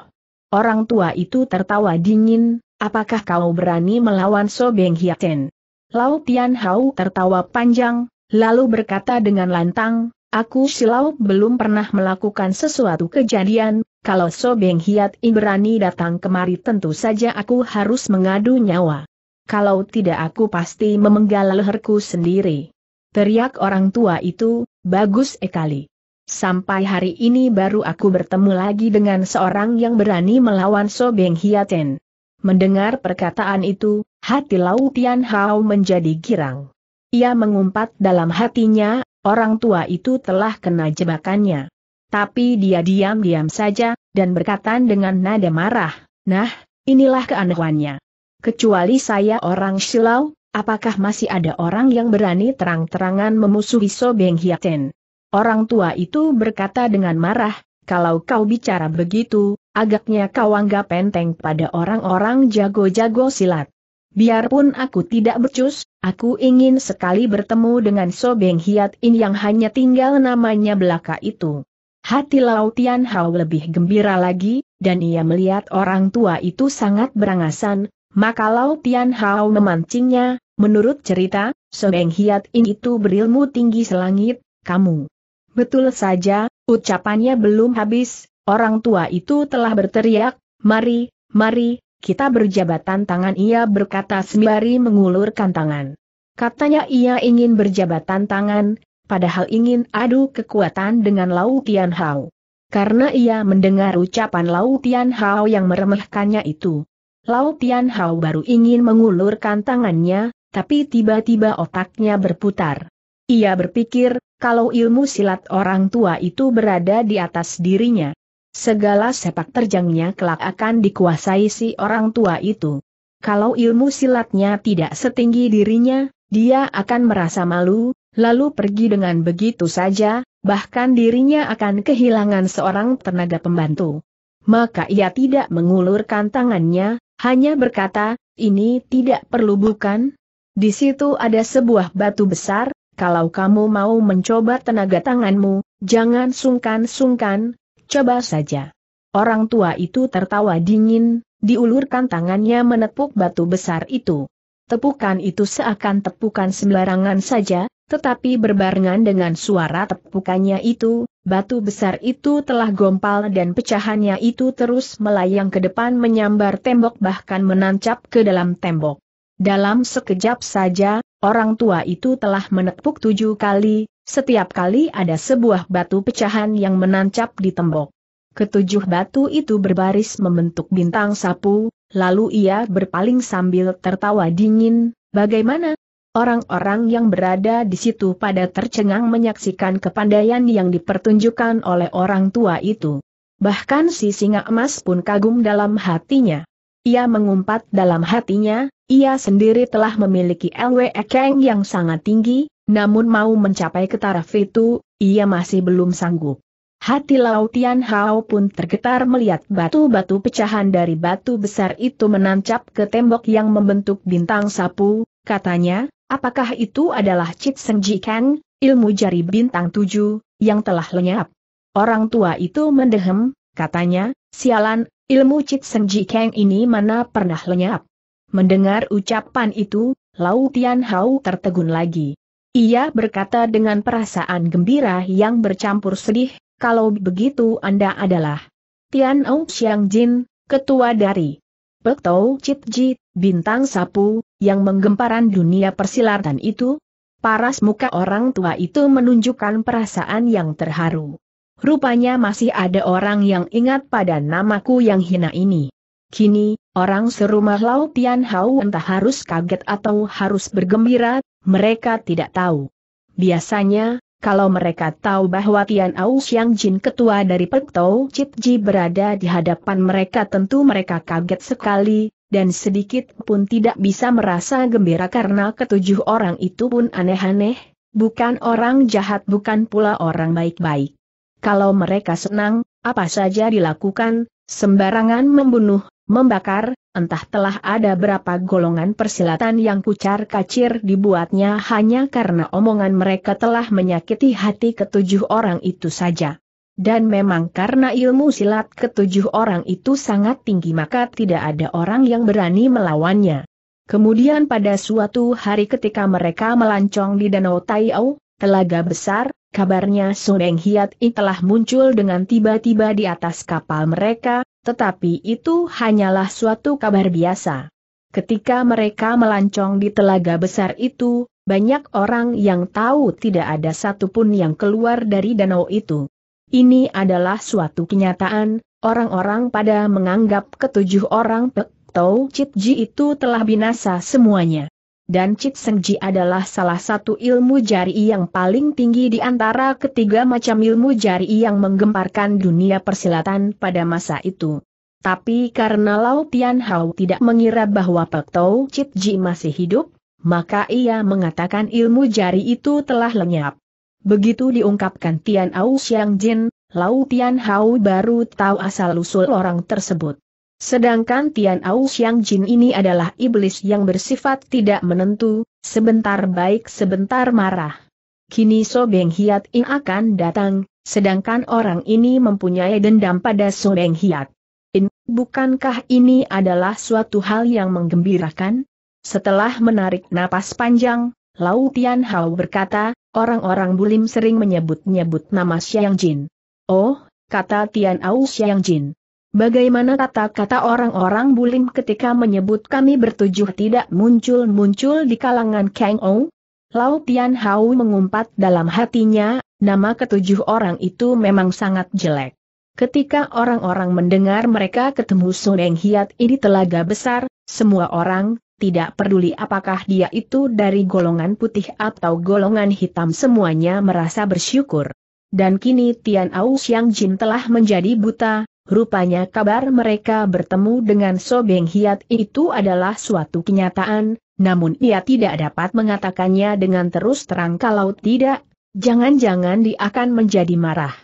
[SPEAKER 1] Orang tua itu tertawa dingin, apakah kau berani melawan So Beng Hiaten? Lau Tian Hao tertawa panjang, lalu berkata dengan lantang, aku silau belum pernah melakukan sesuatu kejadian, kalau So Beng Hiat berani datang kemari tentu saja aku harus mengadu nyawa. Kalau tidak aku pasti memenggal leherku sendiri. Teriak orang tua itu, bagus sekali. Sampai hari ini baru aku bertemu lagi dengan seorang yang berani melawan So Beng Hiaten. Mendengar perkataan itu, hati Lau Tian Hao menjadi girang. Ia mengumpat dalam hatinya, orang tua itu telah kena jebakannya. Tapi dia diam-diam saja, dan berkata dengan nada marah, nah, inilah keanehannya. Kecuali saya orang Shilau, apakah masih ada orang yang berani terang-terangan memusuhi So Beng Hiaten? Orang tua itu berkata dengan marah, kalau kau bicara begitu, agaknya kau anggap penteng pada orang-orang jago-jago silat. Biarpun aku tidak becus, aku ingin sekali bertemu dengan So Beng Hiat In yang hanya tinggal namanya belaka itu. Hati Lau Tian Hao lebih gembira lagi, dan ia melihat orang tua itu sangat berangasan, maka Lau Tian Hao memancingnya, menurut cerita, So Beng Hiat In itu berilmu tinggi selangit, kamu. Betul saja, ucapannya belum habis, orang tua itu telah berteriak, mari, mari, kita berjabatan tangan ia berkata sembari mengulurkan tangan. Katanya ia ingin berjabatan tangan, padahal ingin adu kekuatan dengan Lau Tian Hao. Karena ia mendengar ucapan Lau Tian Hao yang meremehkannya itu. Lau Tian Hao baru ingin mengulurkan tangannya, tapi tiba-tiba otaknya berputar. Ia berpikir, kalau ilmu silat orang tua itu berada di atas dirinya, Segala sepak terjangnya kelak akan dikuasai si orang tua itu. Kalau ilmu silatnya tidak setinggi dirinya, dia akan merasa malu, lalu pergi dengan begitu saja, bahkan dirinya akan kehilangan seorang tenaga pembantu. Maka ia tidak mengulurkan tangannya, hanya berkata, ini tidak perlu bukan? Di situ ada sebuah batu besar, kalau kamu mau mencoba tenaga tanganmu, jangan sungkan-sungkan, coba saja. Orang tua itu tertawa dingin, diulurkan tangannya menepuk batu besar itu. Tepukan itu seakan tepukan sembarangan saja, tetapi berbarengan dengan suara tepukannya itu, batu besar itu telah gompal dan pecahannya itu terus melayang ke depan menyambar tembok bahkan menancap ke dalam tembok. Dalam sekejap saja, orang tua itu telah menepuk tujuh kali, setiap kali ada sebuah batu pecahan yang menancap di tembok. Ketujuh batu itu berbaris membentuk bintang sapu, lalu ia berpaling sambil tertawa dingin, bagaimana? Orang-orang yang berada di situ pada tercengang menyaksikan kepandaian yang dipertunjukkan oleh orang tua itu. Bahkan si singa emas pun kagum dalam hatinya. Ia mengumpat dalam hatinya, ia sendiri telah memiliki LW Ekeng yang sangat tinggi, namun mau mencapai ke taraf itu, ia masih belum sanggup. Hati Lau Tian Hao pun tergetar melihat batu-batu pecahan dari batu besar itu menancap ke tembok yang membentuk bintang sapu, katanya, apakah itu adalah Cit Senji Kang, ilmu jari bintang tujuh, yang telah lenyap. Orang tua itu mendehem, katanya, sialan, ilmu Cit Senji Kang ini mana pernah lenyap. Mendengar ucapan itu, Lau Tian Hao tertegun lagi. Ia berkata dengan perasaan gembira yang bercampur sedih, kalau begitu Anda adalah Tian Ou Xiang Jin, ketua dari Pek Tau Chit Ji, bintang sapu, yang menggemparan dunia persilatan itu? Paras muka orang tua itu menunjukkan perasaan yang terharu. Rupanya masih ada orang yang ingat pada namaku yang hina ini. Kini, orang serumah Lau Tian Hao entah harus kaget atau harus bergembira, mereka tidak tahu. Biasanya, kalau mereka tahu bahwa Tian Au Xiang Jin ketua dari Pek Tau Chit Ji berada di hadapan mereka tentu mereka kaget sekali, dan sedikit pun tidak bisa merasa gembira karena ketujuh orang itu pun aneh-aneh, bukan orang jahat bukan pula orang baik-baik. Kalau mereka senang, apa saja dilakukan, sembarangan membunuh, membakar, entah telah ada berapa golongan persilatan yang kucar kacir dibuatnya hanya karena omongan mereka telah menyakiti hati ketujuh orang itu saja. dan memang karena ilmu silat ketujuh orang itu sangat tinggi maka tidak ada orang yang berani melawannya. Kemudian pada suatu hari ketika mereka melancong di Danau Taiau, telaga besar, kabarnya Sobeng Hiat I telah muncul dengan tiba-tiba di atas kapal mereka, tetapi itu hanyalah suatu kabar biasa. Ketika mereka melancong di telaga besar itu, banyak orang yang tahu tidak ada satupun yang keluar dari danau itu. Ini adalah suatu kenyataan, orang-orang pada menganggap ketujuh orang Pek Tau Cit Ji itu telah binasa semuanya. Dan Cit Seng Ji adalah salah satu ilmu jari yang paling tinggi di antara ketiga macam ilmu jari yang menggemparkan dunia persilatan pada masa itu. Tapi karena Lau Tian Hao tidak mengira bahwa Pek Tau Cit Ji masih hidup, maka ia mengatakan ilmu jari itu telah lenyap. Begitu diungkapkan Tian Au Xiang Jin, Lau Tian Hao baru tahu asal-usul orang tersebut. Sedangkan Tian Au Xiang Jin ini adalah iblis yang bersifat tidak menentu, sebentar baik sebentar marah. Kini So Beng Hiat Ing akan datang, sedangkan orang ini mempunyai dendam pada So Beng Hiat. In, bukankah ini adalah suatu hal yang menggembirakan? Setelah menarik napas panjang, Lau Tian Hao berkata, orang-orang bulim sering menyebut-nyebut nama Xiang Jin. Oh, kata Tian Au Xiang Jin. Bagaimana kata-kata orang-orang bulim ketika menyebut kami bertujuh tidak muncul-muncul di kalangan Kang Ou? Lau Tian Hao mengumpat dalam hatinya, nama ketujuh orang itu memang sangat jelek. Ketika orang-orang mendengar mereka ketemu Suneng Hiat ini telaga besar, semua orang, tidak peduli apakah dia itu dari golongan putih atau golongan hitam semuanya merasa bersyukur. Dan kini Tian Au Xiang Jin telah menjadi buta, Rupanya kabar mereka bertemu dengan So Beng Hiat itu adalah suatu kenyataan, namun ia tidak dapat mengatakannya dengan terus terang kalau tidak, jangan-jangan dia akan menjadi marah.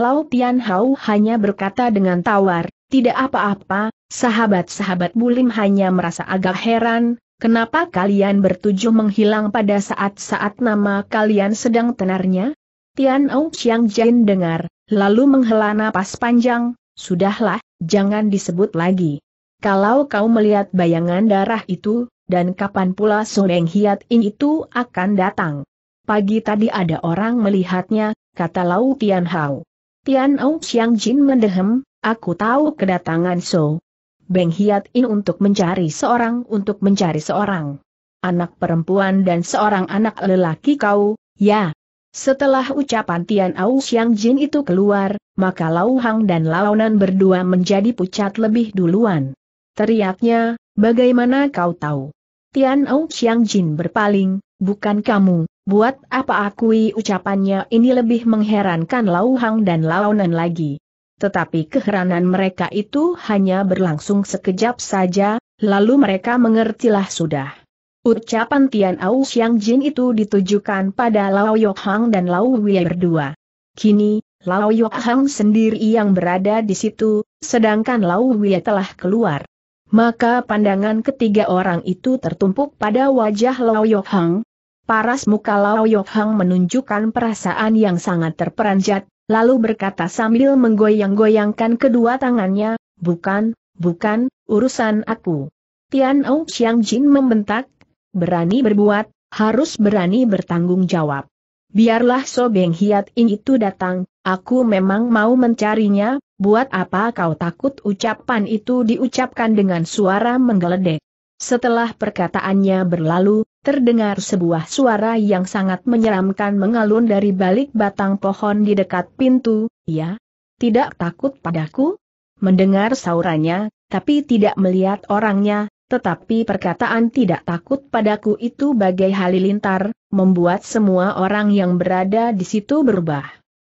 [SPEAKER 1] Lau Tian Hao hanya berkata dengan tawar, tidak apa-apa, sahabat-sahabat Bulim hanya merasa agak heran, kenapa kalian bertujuh menghilang pada saat-saat nama kalian sedang tenarnya? Tian Au Xiang Jin dengar, lalu menghela napas panjang, Sudahlah, jangan disebut lagi. Kalau kau melihat bayangan darah itu, dan kapan pula Soneng Hiat In itu akan datang. Pagi tadi ada orang melihatnya, kata Lau Tian Hao. Tian Au Xiang Jin mendehem, aku tahu kedatangan So. Beng Hiat In untuk mencari seorang untuk mencari seorang. Anak perempuan dan seorang anak lelaki kau, ya. Setelah ucapan Tian Au Xiang Jin itu keluar, maka Lau Hang dan Launan berdua menjadi pucat lebih duluan. Teriaknya, bagaimana kau tahu? Tian Au Xiang Jin berpaling, bukan kamu, buat apa akui ucapannya ini lebih mengherankan Lau Hang dan Launan lagi. Tetapi keheranan mereka itu hanya berlangsung sekejap saja, lalu mereka mengertilah sudah. Ucapan Tian Au Xiang Jin itu ditujukan pada Lau Yok Hang dan Lau Wei berdua. Kini, Lau Yok Hang sendiri yang berada di situ, sedangkan Lau Wei telah keluar. Maka pandangan ketiga orang itu tertumpuk pada wajah Lau Yok Hang. Paras muka Lau Yok Hang menunjukkan perasaan yang sangat terperanjat, lalu berkata sambil menggoyang-goyangkan kedua tangannya, bukan, bukan, urusan aku. Tian Au Xiang Jin membentak, berani berbuat, harus berani bertanggung jawab. Biarlah So Beng Hiat In itu datang, Aku memang mau mencarinya, buat apa kau takut ucapan itu diucapkan dengan suara menggeledek. Setelah perkataannya berlalu, terdengar sebuah suara yang sangat menyeramkan mengalun dari balik batang pohon di dekat pintu, ya? Tidak takut padaku? Mendengar saurannya, tapi tidak melihat orangnya, tetapi perkataan tidak takut padaku itu bagai halilintar, membuat semua orang yang berada di situ berubah.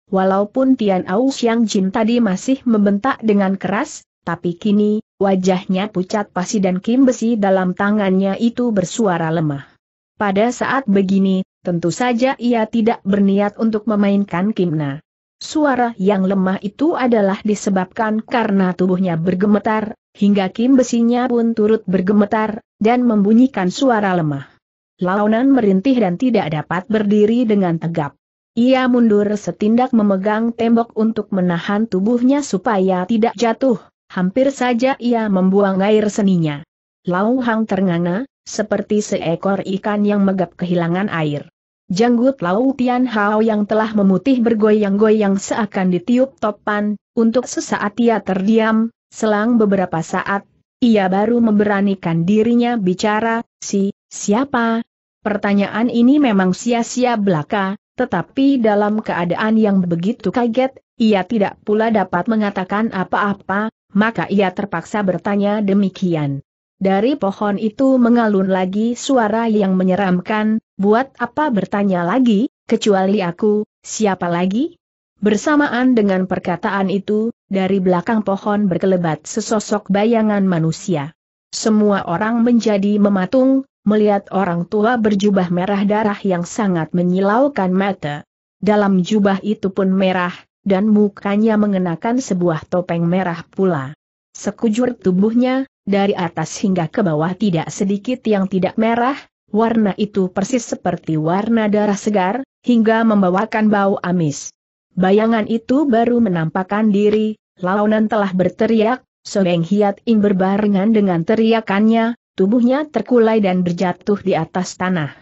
[SPEAKER 1] Walaupun Tian Au Xiang Jin tadi masih membentak dengan keras, tapi kini, wajahnya pucat pasi dan kim besi dalam tangannya itu bersuara lemah. Pada saat begini, tentu saja ia tidak berniat untuk memainkan Kimna. Suara yang lemah itu adalah disebabkan karena tubuhnya bergemetar, hingga kim besinya pun turut bergemetar, dan membunyikan suara lemah. Launan merintih dan tidak dapat berdiri dengan tegap. ia mundur setindak memegang tembok untuk menahan tubuhnya supaya tidak jatuh, hampir saja ia membuang air seninya. Lau Hang ternganga, seperti seekor ikan yang megap kehilangan air. Janggut Lau Tian Hao yang telah memutih bergoyang-goyang seakan ditiup topan, untuk sesaat ia terdiam, selang beberapa saat, ia baru memberanikan dirinya bicara, si, siapa? Pertanyaan ini memang sia-sia belaka, tetapi dalam keadaan yang begitu kaget, ia tidak pula dapat mengatakan apa-apa, maka ia terpaksa bertanya demikian. Dari pohon itu mengalun lagi suara yang menyeramkan, buat apa bertanya lagi, kecuali aku, siapa lagi? Bersamaan dengan perkataan itu, dari belakang pohon berkelebat sesosok bayangan manusia. Semua orang menjadi mematung, melihat orang tua berjubah merah darah yang sangat menyilaukan mata. Dalam jubah itu pun merah, dan mukanya mengenakan sebuah topeng merah pula. Sekujur tubuhnya, dari atas hingga ke bawah tidak sedikit yang tidak merah, warna itu persis seperti warna darah segar, hingga membawakan bau amis. Bayangan itu baru menampakkan diri, Launan telah berteriak, Sobeng Hiat Ing berbarengan dengan teriakannya, tubuhnya terkulai dan berjatuh di atas tanah.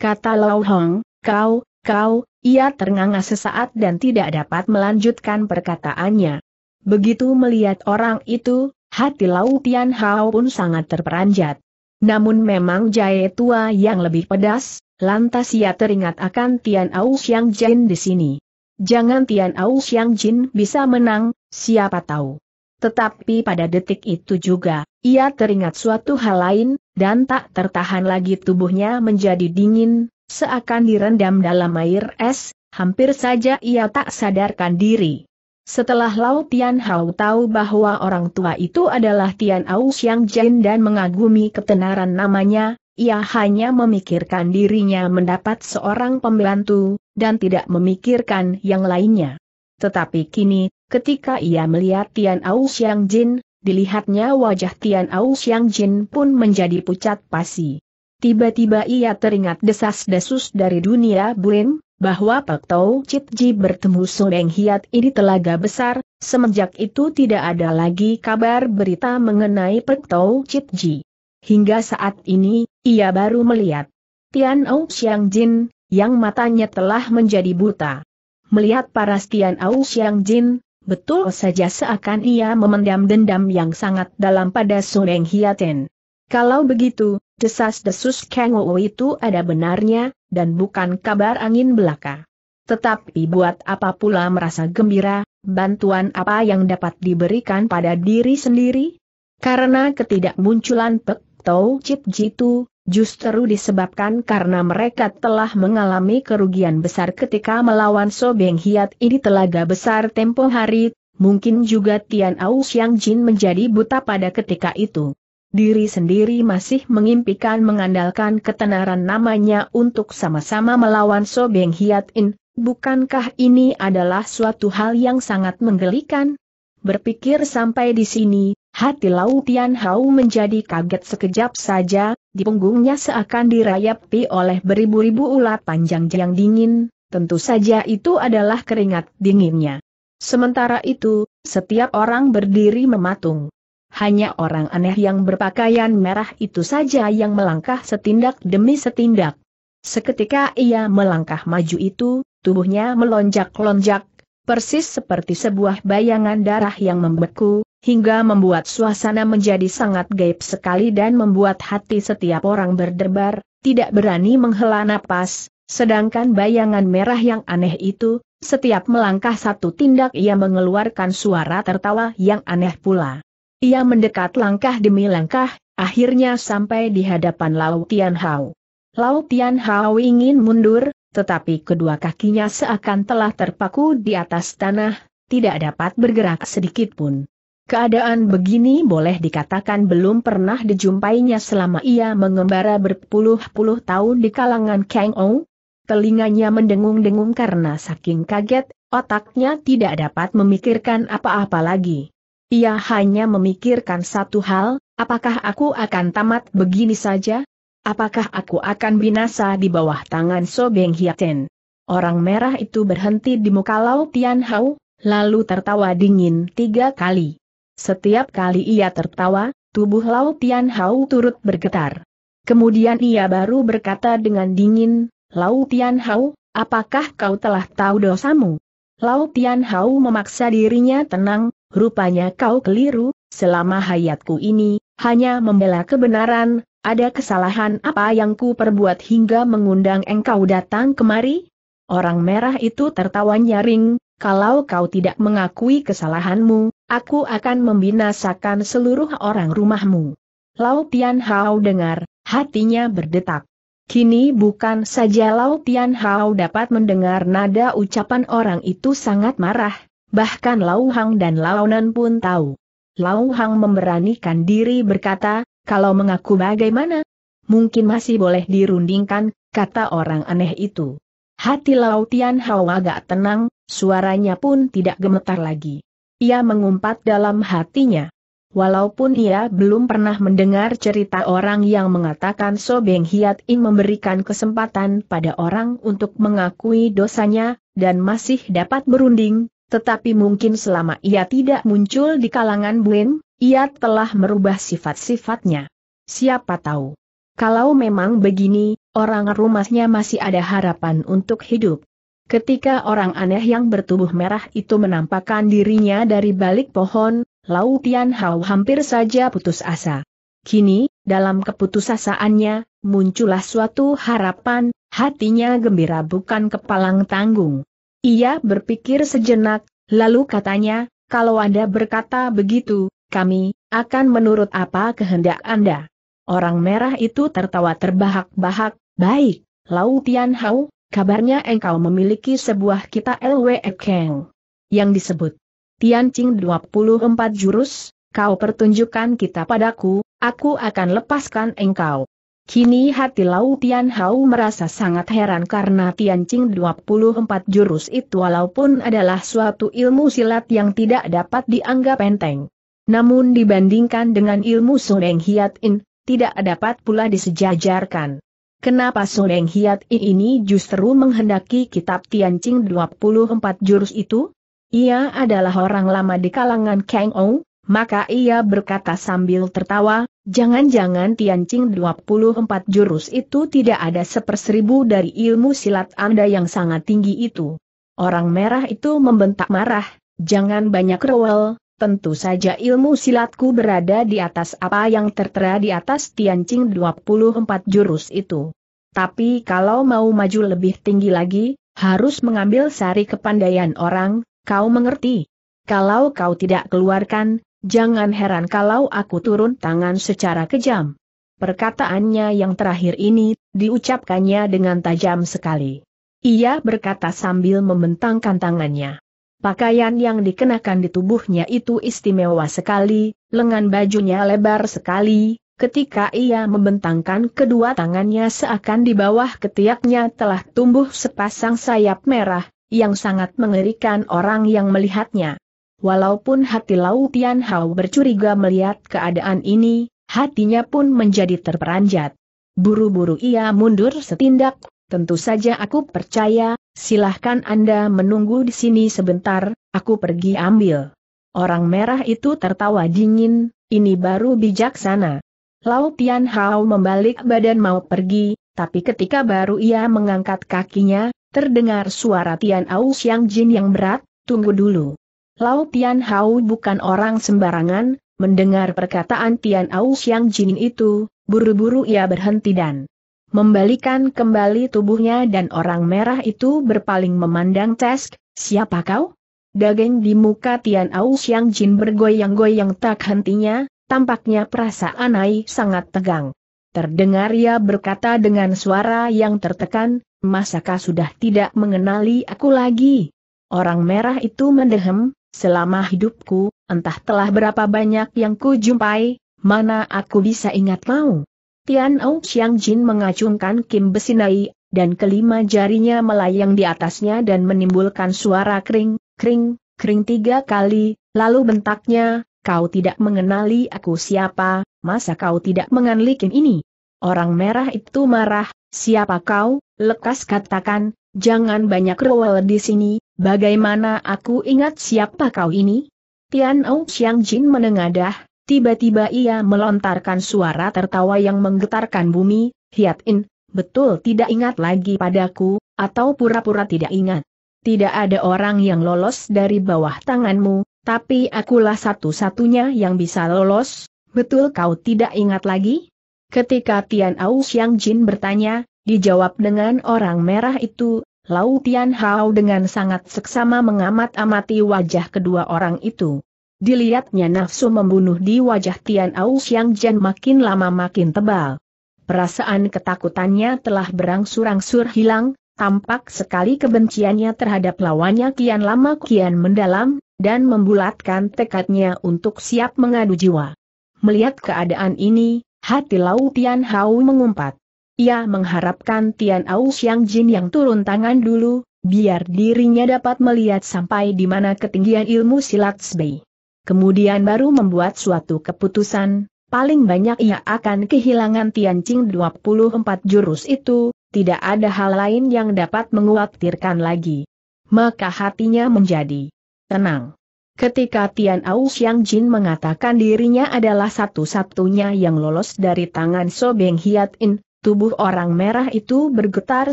[SPEAKER 1] Kata Lau Hong, kau, kau, ia ternganga sesaat dan tidak dapat melanjutkan perkataannya. Begitu melihat orang itu, hati Lau Tian Hao pun sangat terperanjat. Namun memang jahe tua yang lebih pedas, lantas ia teringat akan Tian Au Xiang Jin di sini. Jangan Tian Au Xiang Jin bisa menang, siapa tahu. Tetapi pada detik itu juga, ia teringat suatu hal lain, dan tak tertahan lagi tubuhnya menjadi dingin, seakan direndam dalam air es, hampir saja ia tak sadarkan diri. Setelah Lau Tian Hao tahu bahwa orang tua itu adalah Tian Au Xiang Jin dan mengagumi ketenaran namanya, ia hanya memikirkan dirinya mendapat seorang pembantu, dan tidak memikirkan yang lainnya. Tetapi kini, ketika ia melihat Tian Au Xiang Jin, dilihatnya wajah Tian Au Xiang Jin pun menjadi pucat pasi. Tiba-tiba ia teringat desas-desus dari dunia buim, bahwa Pak Tau Chit Ji bertemu Beng Hiat ini telaga besar, semenjak itu tidak ada lagi kabar berita mengenai Pak Tau Chit Ji. Hingga saat ini, ia baru melihat Tian Au Xiang Jin, yang matanya telah menjadi buta. Melihat paras Tian Au Xiang Jin, betul saja seakan ia memendam dendam yang sangat dalam pada Beng Hiaten. Kalau begitu, desas-desus Kang itu ada benarnya, dan bukan kabar angin belaka. Tetapi buat apa pula merasa gembira, bantuan apa yang dapat diberikan pada diri sendiri? Karena ketidakmunculan Pek Tau Chip Jitu, justru disebabkan karena mereka telah mengalami kerugian besar ketika melawan So Beng Hiat ini telaga besar tempo hari, mungkin juga Tian Au Xiang Jin menjadi buta pada ketika itu. Diri sendiri masih mengimpikan mengandalkan ketenaran namanya untuk sama-sama melawan So Beng Hiat In, bukankah ini adalah suatu hal yang sangat menggelikan? Berpikir sampai di sini, hati Lau Tian Hao menjadi kaget sekejap saja, di punggungnya seakan dirayapi oleh beribu-ribu ulat panjang yang dingin, tentu saja itu adalah keringat dinginnya. Sementara itu, setiap orang berdiri mematung. Hanya orang aneh yang berpakaian merah itu saja yang melangkah setindak demi setindak. Seketika ia melangkah maju itu, tubuhnya melonjak-lonjak, persis seperti sebuah bayangan darah yang membeku, hingga membuat suasana menjadi sangat gaib sekali dan membuat hati setiap orang berdebar, tidak berani menghela napas, sedangkan bayangan merah yang aneh itu, setiap melangkah satu tindak ia mengeluarkan suara tertawa yang aneh pula. Ia mendekat langkah demi langkah, akhirnya sampai di hadapan Lau Tian Hao. Lau Tian Hao ingin mundur, tetapi kedua kakinya seakan telah terpaku di atas tanah, tidak dapat bergerak sedikit pun. Keadaan begini boleh dikatakan belum pernah dijumpainya selama ia mengembara berpuluh-puluh tahun di kalangan Kang Ou. Telinganya mendengung-dengung karena saking kaget, otaknya tidak dapat memikirkan apa-apa lagi. Ia hanya memikirkan satu hal, apakah aku akan tamat begini saja? Apakah aku akan binasa di bawah tangan So Beng Hiaten? Orang merah itu berhenti di muka Lau Tian Hao, lalu tertawa dingin tiga kali. Setiap kali ia tertawa, tubuh Lau Tian Hao turut bergetar. Kemudian ia baru berkata dengan dingin, Lau Tian Hao, apakah kau telah tahu dosamu? Lau Tian Hao memaksa dirinya tenang, rupanya kau keliru, selama hayatku ini, hanya membela kebenaran, ada kesalahan apa yang ku perbuat hingga mengundang engkau datang kemari? Orang merah itu tertawa nyaring, kalau kau tidak mengakui kesalahanmu, aku akan membinasakan seluruh orang rumahmu. Lau Tian Hao dengar, hatinya berdetak. Kini bukan saja Lau Tian Hao dapat mendengar nada ucapan orang itu sangat marah, bahkan Lau Hang dan Lau Nan pun tahu. Lau Hang memberanikan diri berkata, kalau mengaku bagaimana? Mungkin masih boleh dirundingkan, kata orang aneh itu. Hati Lautian Hao agak tenang, suaranya pun tidak gemetar lagi. Ia mengumpat dalam hatinya. Walaupun ia belum pernah mendengar cerita orang yang mengatakan So Beng Hiat In memberikan kesempatan pada orang untuk mengakui dosanya, dan masih dapat berunding, tetapi mungkin selama ia tidak muncul di kalangan Buen, ia telah merubah sifat-sifatnya. Siapa tahu? Kalau memang begini, orang rumahnya masih ada harapan untuk hidup. Ketika orang aneh yang bertubuh merah itu menampakkan dirinya dari balik pohon, Lau Tian Hao hampir saja putus asa. Kini, dalam keputusasaannya, muncullah suatu harapan, hatinya gembira bukan kepalang tanggung. Ia berpikir sejenak, lalu katanya, kalau Anda berkata begitu, kami akan menurut apa kehendak Anda. Orang merah itu tertawa terbahak-bahak, baik, Lau Tian Hao, kabarnya engkau memiliki sebuah kita LWE Keng. Yang disebut Tian Ching 24 jurus, kau pertunjukkan kita padaku, aku akan lepaskan engkau. Kini hati Lau Tian Hao merasa sangat heran karena Tian Ching 24 jurus itu walaupun adalah suatu ilmu silat yang tidak dapat dianggap enteng. Namun dibandingkan dengan ilmu Sudeng Hiat In, tidak dapat pula disejajarkan. Kenapa Soleng Hiat ini justru menghendaki kitab Tianjing 24 jurus itu? Ia adalah orang lama di kalangan Kang Ou, maka ia berkata sambil tertawa, jangan-jangan Tianjing 24 jurus itu tidak ada seperseribu dari ilmu silat Anda yang sangat tinggi itu. Orang merah itu membentak marah, jangan banyak rewel, tentu saja ilmu silatku berada di atas apa yang tertera di atas Tianjing 24 jurus itu. Tapi kalau mau maju lebih tinggi lagi, harus mengambil sari kepandaian orang, kau mengerti. Kalau kau tidak keluarkan, jangan heran kalau aku turun tangan secara kejam. Perkataannya yang terakhir ini, diucapkannya dengan tajam sekali. Ia berkata sambil membentangkan tangannya. Pakaian yang dikenakan di tubuhnya itu istimewa sekali, lengan bajunya lebar sekali, ketika ia membentangkan kedua tangannya seakan di bawah ketiaknya telah tumbuh sepasang sayap merah, yang sangat mengerikan orang yang melihatnya. Walaupun hati Lau Tian Hao bercuriga melihat keadaan ini, hatinya pun menjadi terperanjat. Buru-buru ia mundur setindak, tentu saja aku percaya, silahkan Anda menunggu di sini sebentar, aku pergi ambil. Orang merah itu tertawa dingin, ini baru bijaksana. Lau Tian Hao membalik badan mau pergi, tapi ketika baru ia mengangkat kakinya, terdengar suara Tian Au Xiang Jin yang berat, tunggu dulu. Lau Tian Hao bukan orang sembarangan, mendengar perkataan Tian Au Xiang Jin itu, buru-buru ia berhenti dan membalikan kembali tubuhnya dan orang merah itu berpaling memandang Tesk, siapa kau? Daging di muka Tian Au Xiang Jin bergoyang-goyang tak hentinya, tampaknya perasaan Ai sangat tegang. Terdengar ia berkata dengan suara yang tertekan, masakah sudah tidak mengenali aku lagi? Orang merah itu mendehem, selama hidupku, entah telah berapa banyak yang ku jumpai, mana aku bisa ingat mau. Tian Au Xiang Jin mengacungkan Kim Besinai, dan kelima jarinya melayang di atasnya dan menimbulkan suara kring, kring, kring tiga kali, lalu bentaknya, kau tidak mengenali aku siapa, masa kau tidak mengenalikin ini? Orang merah itu marah, siapa kau, lekas katakan, jangan banyak rowel di sini, bagaimana aku ingat siapa kau ini? Tian Au Xiang Jin menengadah, tiba-tiba ia melontarkan suara tertawa yang menggetarkan bumi, Hiat In, betul tidak ingat lagi padaku, atau pura-pura tidak ingat. Tidak ada orang yang lolos dari bawah tanganmu, tapi akulah satu-satunya yang bisa lolos, betul kau tidak ingat lagi? Ketika Tian Au Xiang Jin bertanya, dijawab dengan orang merah itu, Lau Tian Hao dengan sangat seksama mengamat-amati wajah kedua orang itu. Dilihatnya nafsu membunuh di wajah Tian Au Xiang Jin makin lama makin tebal. Perasaan ketakutannya telah berangsur-angsur hilang, tampak sekali kebenciannya terhadap lawannya kian lama kian mendalam, dan membulatkan tekadnya untuk siap mengadu jiwa. Melihat keadaan ini, hati Lau Tian Hao mengumpat. Ia mengharapkan Tian Au Xiang Jin yang turun tangan dulu, biar dirinya dapat melihat sampai di mana ketinggian ilmu silat Sbei. Kemudian baru membuat suatu keputusan, paling banyak ia akan kehilangan Tian Qing 24 jurus itu, tidak ada hal lain yang dapat menguatirkan lagi. Maka hatinya menjadi tenang. Ketika Tian Au Xiang Jin mengatakan dirinya adalah satu-satunya yang lolos dari tangan So Beng Hiat In, tubuh orang merah itu bergetar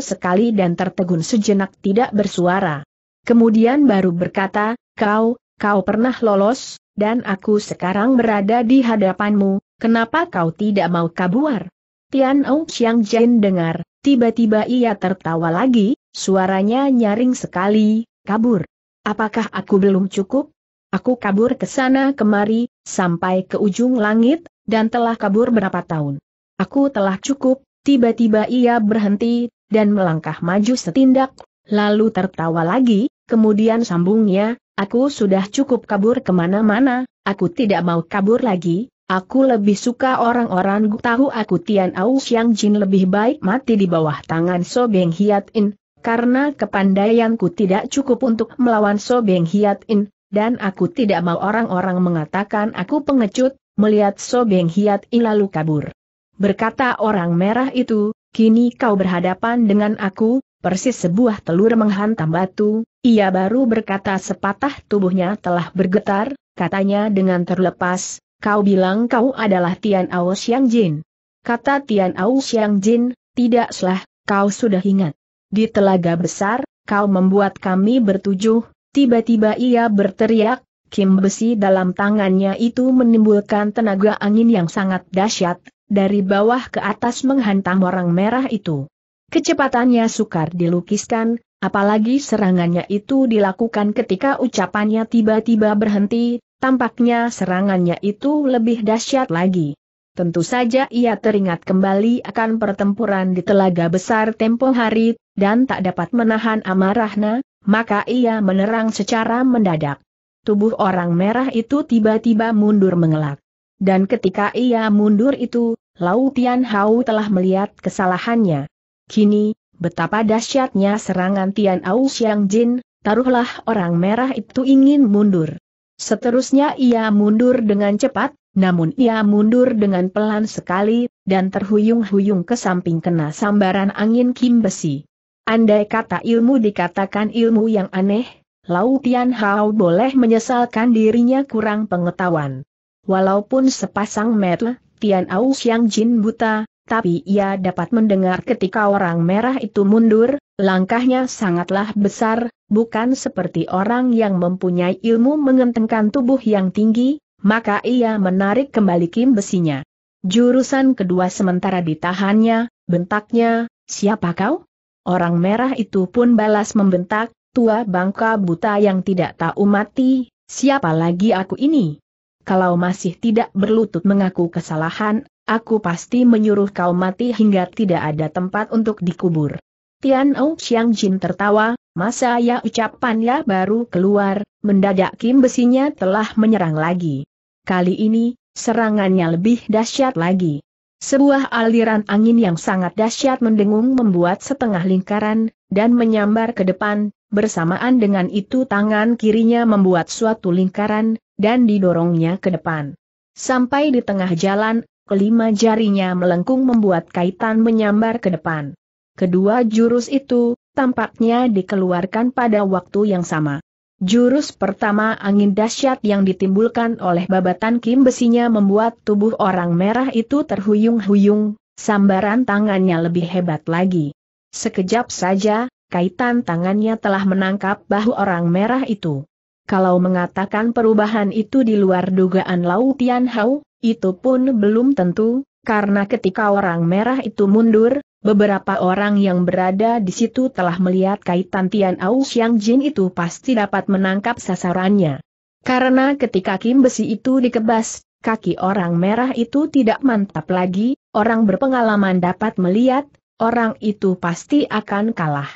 [SPEAKER 1] sekali dan tertegun sejenak tidak bersuara. Kemudian baru berkata, kau, kau pernah lolos, dan aku sekarang berada di hadapanmu, kenapa kau tidak mau kabur? Tian Au Xiang Jin dengar, tiba-tiba ia tertawa lagi, suaranya nyaring sekali, kabur. Apakah aku belum cukup? Aku kabur ke sana kemari, sampai ke ujung langit, dan telah kabur berapa tahun. Aku telah cukup, tiba-tiba ia berhenti, dan melangkah maju setindak, lalu tertawa lagi, kemudian sambungnya, aku sudah cukup kabur ke mana-mana, aku tidak mau kabur lagi, aku lebih suka orang-orang tahu aku Tian Au Xiang Jin lebih baik mati di bawah tangan So Beng Hiat In, karena kepandaianku tidak cukup untuk melawan So Beng Hiat In, dan aku tidak mau orang-orang mengatakan aku pengecut, melihat So Beng Hiat In lalu kabur. Berkata orang merah itu, kini kau berhadapan dengan aku, persis sebuah telur menghantam batu, ia baru berkata sepatah tubuhnya telah bergetar, katanya dengan terlepas, kau bilang kau adalah Tian Ao Xiang Jin. Kata Tian Ao Xiang Jin, tidak salah, kau sudah ingat. Di telaga besar, kau membuat kami bertujuh, tiba-tiba ia berteriak, Kim besi dalam tangannya itu menimbulkan tenaga angin yang sangat dahsyat, dari bawah ke atas menghantam orang merah itu. Kecepatannya sukar dilukiskan, apalagi serangannya itu dilakukan ketika ucapannya tiba-tiba berhenti, tampaknya serangannya itu lebih dahsyat lagi. Tentu saja ia teringat kembali akan pertempuran di telaga besar tempo hari, dan tak dapat menahan amarahnya, maka ia menerang secara mendadak. Tubuh orang merah itu tiba-tiba mundur mengelak. Dan ketika ia mundur itu, Lau Tian Hao telah melihat kesalahannya. Kini, betapa dahsyatnya serangan Tian Au Xiang Jin, taruhlah orang merah itu ingin mundur. Seterusnya ia mundur dengan cepat, namun ia mundur dengan pelan sekali, dan terhuyung-huyung ke samping kena sambaran angin kim besi. Andai kata ilmu dikatakan ilmu yang aneh, Lau Tian Hao boleh menyesalkan dirinya kurang pengetahuan. Walaupun sepasang mata, Tian Au Xiang Jin buta, tapi ia dapat mendengar ketika orang merah itu mundur, langkahnya sangatlah besar, bukan seperti orang yang mempunyai ilmu mengentengkan tubuh yang tinggi, maka ia menarik kembali kim besinya. Jurusan kedua sementara ditahannya, bentaknya, siapa kau? Orang merah itu pun balas membentak, tua bangka buta yang tidak tahu mati, siapa lagi aku ini? Kalau masih tidak berlutut mengaku kesalahan, aku pasti menyuruh kau mati hingga tidak ada tempat untuk dikubur. Tian Ou Xiang Jin tertawa, masa ya ucapannya baru keluar, mendadak kim besinya telah menyerang lagi. Kali ini, serangannya lebih dahsyat lagi. Sebuah aliran angin yang sangat dahsyat mendengung membuat setengah lingkaran, dan menyambar ke depan, bersamaan dengan itu tangan kirinya membuat suatu lingkaran, dan didorongnya ke depan. Sampai di tengah jalan, kelima jarinya melengkung membuat kaitan menyambar ke depan. Kedua jurus itu, tampaknya dikeluarkan pada waktu yang sama. Jurus pertama angin dahsyat yang ditimbulkan oleh babatan kim besinya membuat tubuh orang merah itu terhuyung-huyung, sambaran tangannya lebih hebat lagi. Sekejap saja, kaitan tangannya telah menangkap bahu orang merah itu. Kalau mengatakan perubahan itu di luar dugaan Lau Tian Hao, itu pun belum tentu, karena ketika orang merah itu mundur, Beberapa orang yang berada di situ telah melihat kaitan Tian Au Xiang Jin itu pasti dapat menangkap sasarannya. Karena ketika kim besi itu dikebas, kaki orang merah itu tidak mantap lagi, orang berpengalaman dapat melihat, orang itu pasti akan kalah.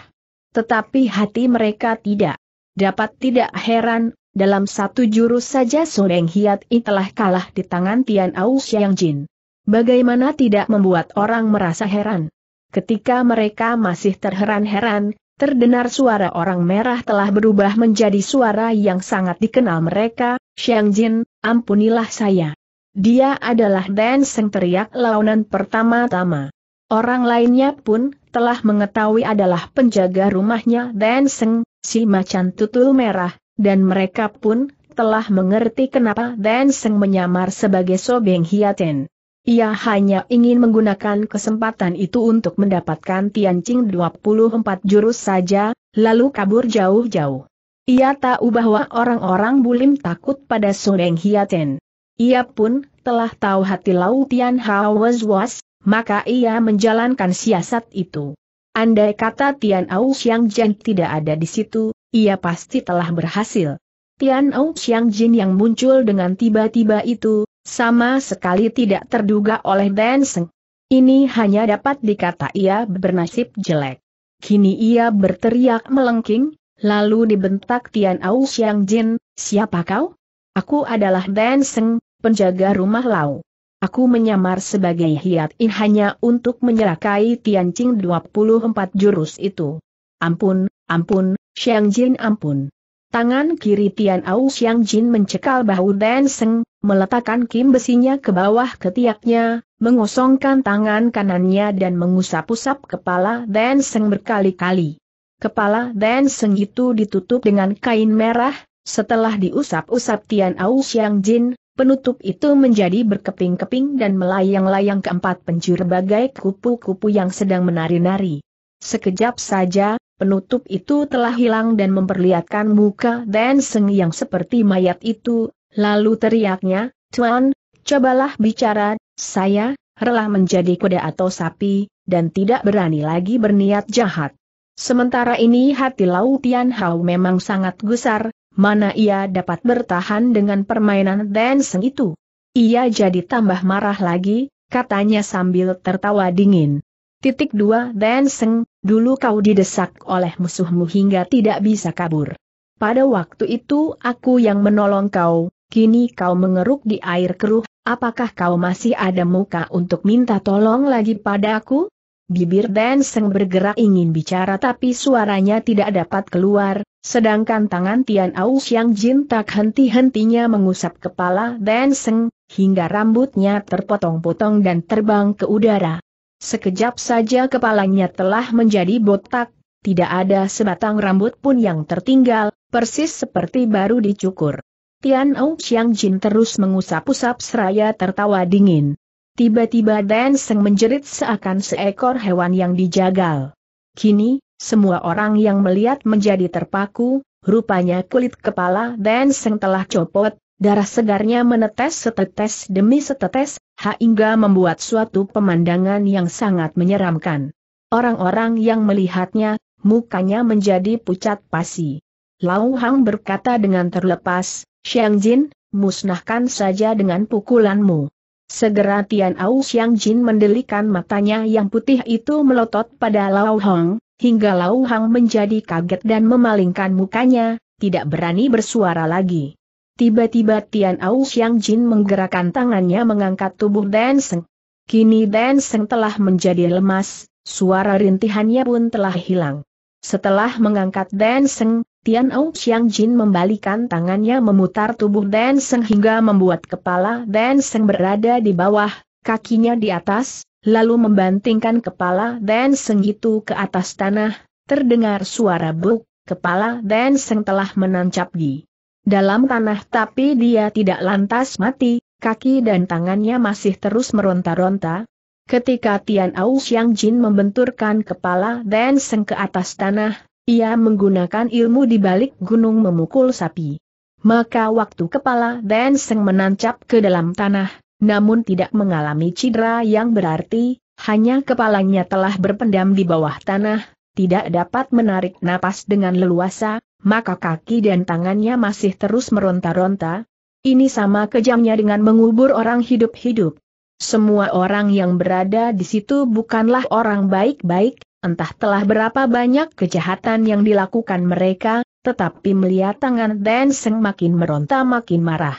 [SPEAKER 1] Tetapi hati mereka tidak. Dapat tidak heran, dalam satu jurus saja Soleng Hiat I telah kalah di tangan Tian Au Jin. Bagaimana tidak membuat orang merasa heran? Ketika mereka masih terheran-heran, terdengar suara orang merah telah berubah menjadi suara yang sangat dikenal mereka, Xiang Jin, ampunilah saya. Dia adalah Dan Seng teriak launan pertama-tama. Orang lainnya pun telah mengetahui adalah penjaga rumahnya Dan Seng, si macan tutul merah, dan mereka pun telah mengerti kenapa Dan Seng menyamar sebagai Sobeng Hiaten. Ia hanya ingin menggunakan kesempatan itu untuk mendapatkan Tianjing 24 jurus saja, lalu kabur jauh-jauh. Ia tahu bahwa orang-orang bulim takut pada Sodeng Hiaten. Ia pun telah tahu hati Lau Tian Hao was-was, maka ia menjalankan siasat itu. Andai kata Tian Au Xiang Jin tidak ada di situ, ia pasti telah berhasil. Tian Au Xiang Jin yang muncul dengan tiba-tiba itu, sama sekali tidak terduga oleh Dan Seng. Ini hanya dapat dikata ia bernasib jelek. Kini ia berteriak melengking, lalu dibentak Tian Au Xiang Jin, siapa kau? Aku adalah Dan Seng, penjaga rumah Lau. Aku menyamar sebagai Hiat In hanya untuk menyerakai Tianjing 24 jurus itu. Ampun, ampun, Xiang Jin ampun. Tangan kiri Tian Au Xiang Jin mencekal bahu Dan Seng, meletakkan kim besinya ke bawah ketiaknya, mengosongkan tangan kanannya dan mengusap-usap kepala Dan Seng berkali-kali. Kepala Dan Seng itu ditutup dengan kain merah, setelah diusap-usap Tian Au Xiang Jin, penutup itu menjadi berkeping-keping dan melayang-layang keempat penjuru bagai kupu-kupu yang sedang menari-nari. Sekejap saja, penutup itu telah hilang dan memperlihatkan muka Dan Seng yang seperti mayat itu, Lalu teriaknya, Tuan, cobalah bicara, saya, rela menjadi kuda atau sapi, dan tidak berani lagi berniat jahat. Sementara ini hati Lau Tian Hao memang sangat gusar, mana ia dapat bertahan dengan permainan dancing itu. Ia jadi tambah marah lagi, katanya sambil tertawa dingin. Titik dua dancing, dulu kau didesak oleh musuhmu hingga tidak bisa kabur. Pada waktu itu aku yang menolong kau, Kini kau mengeruk di air keruh, apakah kau masih ada muka untuk minta tolong lagi padaku? Bibir Dan Seng bergerak ingin bicara tapi suaranya tidak dapat keluar, sedangkan tangan Tian Au Xiang Jin tak henti-hentinya mengusap kepala Dan Seng, hingga rambutnya terpotong-potong dan terbang ke udara. Sekejap saja kepalanya telah menjadi botak, tidak ada sebatang rambut pun yang tertinggal, persis seperti baru dicukur. Tian Au Xiang Jin terus mengusap-usap seraya tertawa dingin. Tiba-tiba Dan Seng menjerit seakan seekor hewan yang dijagal. Kini, semua orang yang melihat menjadi terpaku, rupanya kulit kepala Dan Seng telah copot, darah segarnya menetes setetes demi setetes, hingga membuat suatu pemandangan yang sangat menyeramkan. Orang-orang yang melihatnya, mukanya menjadi pucat pasi. Lau Hang berkata dengan terlepas, Xiang Jin, musnahkan saja dengan pukulanmu. Segera Tian Au Xiang Jin mendelikan matanya yang putih itu melotot pada Lau Hong, hingga Lau Hong menjadi kaget dan memalingkan mukanya, tidak berani bersuara lagi. Tiba-tiba Tian Au Xiang Jin menggerakkan tangannya mengangkat tubuh Dan Seng. Kini Dan Seng telah menjadi lemas, suara rintihannya pun telah hilang. Setelah mengangkat Dan Seng, Tian Au Xiang Jin membalikan tangannya memutar tubuh Dan Seng hingga membuat kepala Dan Seng berada di bawah, kakinya di atas, lalu membantingkan kepala Dan Seng itu ke atas tanah, terdengar suara buk, kepala Dan Seng telah menancap di dalam tanah tapi dia tidak lantas mati, kaki dan tangannya masih terus meronta-ronta. Ketika Tian Au Xiang Jin membenturkan kepala Dan Seng ke atas tanah, ia menggunakan ilmu di balik gunung memukul sapi. Maka waktu kepala Dan Seng menancap ke dalam tanah, namun tidak mengalami cedera yang berarti, hanya kepalanya telah berpendam di bawah tanah, tidak dapat menarik napas dengan leluasa, maka kaki dan tangannya masih terus meronta-ronta. Ini sama kejamnya dengan mengubur orang hidup-hidup. Semua orang yang berada di situ bukanlah orang baik-baik, entah telah berapa banyak kejahatan yang dilakukan mereka, tetapi melihat tangan Dan Seng makin meronta makin marah.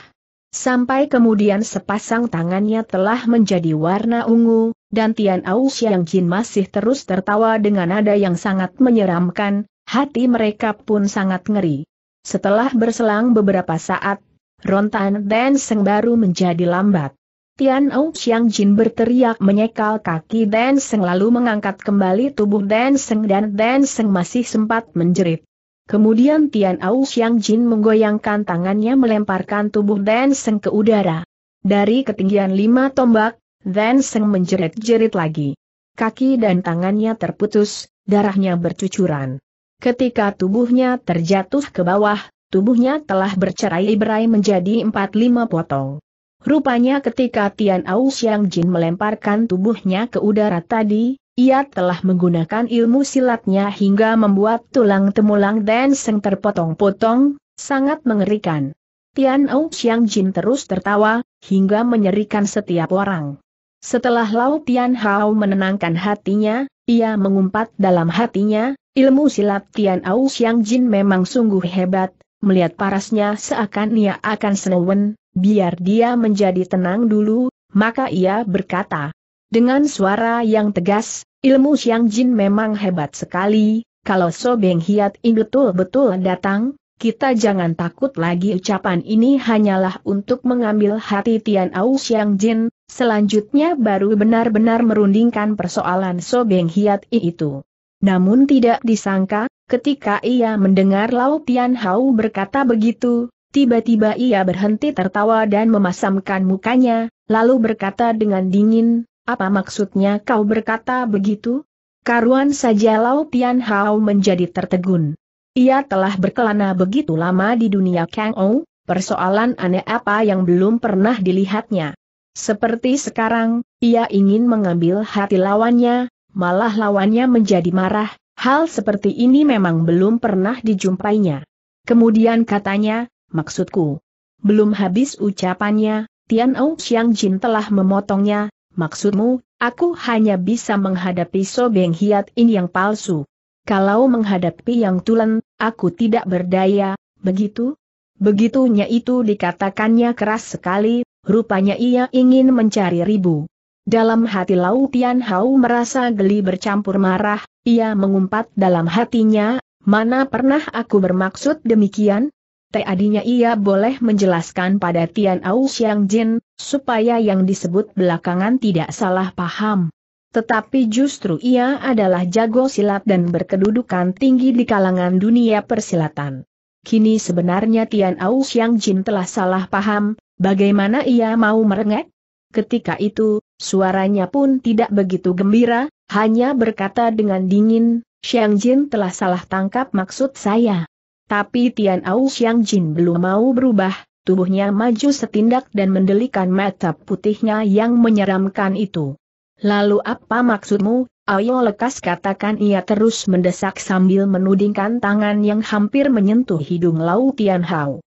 [SPEAKER 1] Sampai kemudian sepasang tangannya telah menjadi warna ungu, dan Tian Au Xiang Jin masih terus tertawa dengan nada yang sangat menyeramkan, hati mereka pun sangat ngeri. Setelah berselang beberapa saat, rontan Dan Seng baru menjadi lambat. Tian Au Xiang Jin berteriak menyekal kaki Dan Seng lalu mengangkat kembali tubuh Dan Seng dan Dan Seng masih sempat menjerit. Kemudian Tian Au Xiang Jin menggoyangkan tangannya melemparkan tubuh Dan Seng ke udara. Dari ketinggian lima tombak, Dan Seng menjerit-jerit lagi. Kaki dan tangannya terputus, darahnya bercucuran. Ketika tubuhnya terjatuh ke bawah, tubuhnya telah bercerai-berai menjadi empat lima potong. Rupanya ketika Tian Au Xiang Jin melemparkan tubuhnya ke udara tadi, ia telah menggunakan ilmu silatnya hingga membuat tulang temulang dan seng terpotong-potong, sangat mengerikan. Tian Au Xiang Jin terus tertawa, hingga menyerikan setiap orang. Setelah Lau Tian Hao menenangkan hatinya, ia mengumpat dalam hatinya, ilmu silat Tian Au Xiang Jin memang sungguh hebat, melihat parasnya seakan ia akan senewen, biar dia menjadi tenang dulu, maka ia berkata, dengan suara yang tegas, ilmu Xiang Jin memang hebat sekali, kalau So Beng Hiat ini betul-betul datang, kita jangan takut lagi. Ucapan ini hanyalah untuk mengambil hati Tian Au Xiang Jin, selanjutnya baru benar-benar merundingkan persoalan So Beng Hiat itu. Namun tidak disangka, ketika ia mendengar Lau Tian Hao berkata begitu, tiba-tiba ia berhenti tertawa dan memasamkan mukanya, lalu berkata dengan dingin, apa maksudnya kau berkata begitu? Karuan saja Lau Tian Hao menjadi tertegun. Ia telah berkelana begitu lama di dunia Kang Ou, persoalan aneh apa yang belum pernah dilihatnya. Seperti sekarang, ia ingin mengambil hati lawannya, malah lawannya menjadi marah, hal seperti ini memang belum pernah dijumpainya. Kemudian katanya, maksudku. Belum habis ucapannya, Tian Ou Xiang Jin telah memotongnya, Maksudmu, aku hanya bisa menghadapi So Beng Hiat ini yang palsu. Kalau menghadapi yang tulen, aku tidak berdaya, begitu? Begitunya itu dikatakannya keras sekali, rupanya ia ingin mencari ribu. Dalam hati Lau Tian Hao merasa geli bercampur marah, ia mengumpat dalam hatinya, mana pernah aku bermaksud demikian? Tadinya ia boleh menjelaskan pada Tian Au Xiang Jin, supaya yang disebut belakangan tidak salah paham. Tetapi justru ia adalah jago silat dan berkedudukan tinggi di kalangan dunia persilatan. Kini sebenarnya Tian Au Xiang Jin telah salah paham, bagaimana ia mau merengek? Ketika itu, suaranya pun tidak begitu gembira, hanya berkata dengan dingin, Xiang Jin telah salah tangkap maksud saya. Tapi Tian Au Xiang Jin belum mau berubah, tubuhnya maju setindak dan mendelikan mata putihnya yang menyeramkan itu. Lalu apa maksudmu, ayo lekas katakan ia terus mendesak sambil menudingkan tangan yang hampir menyentuh hidung Lau Tian Hao.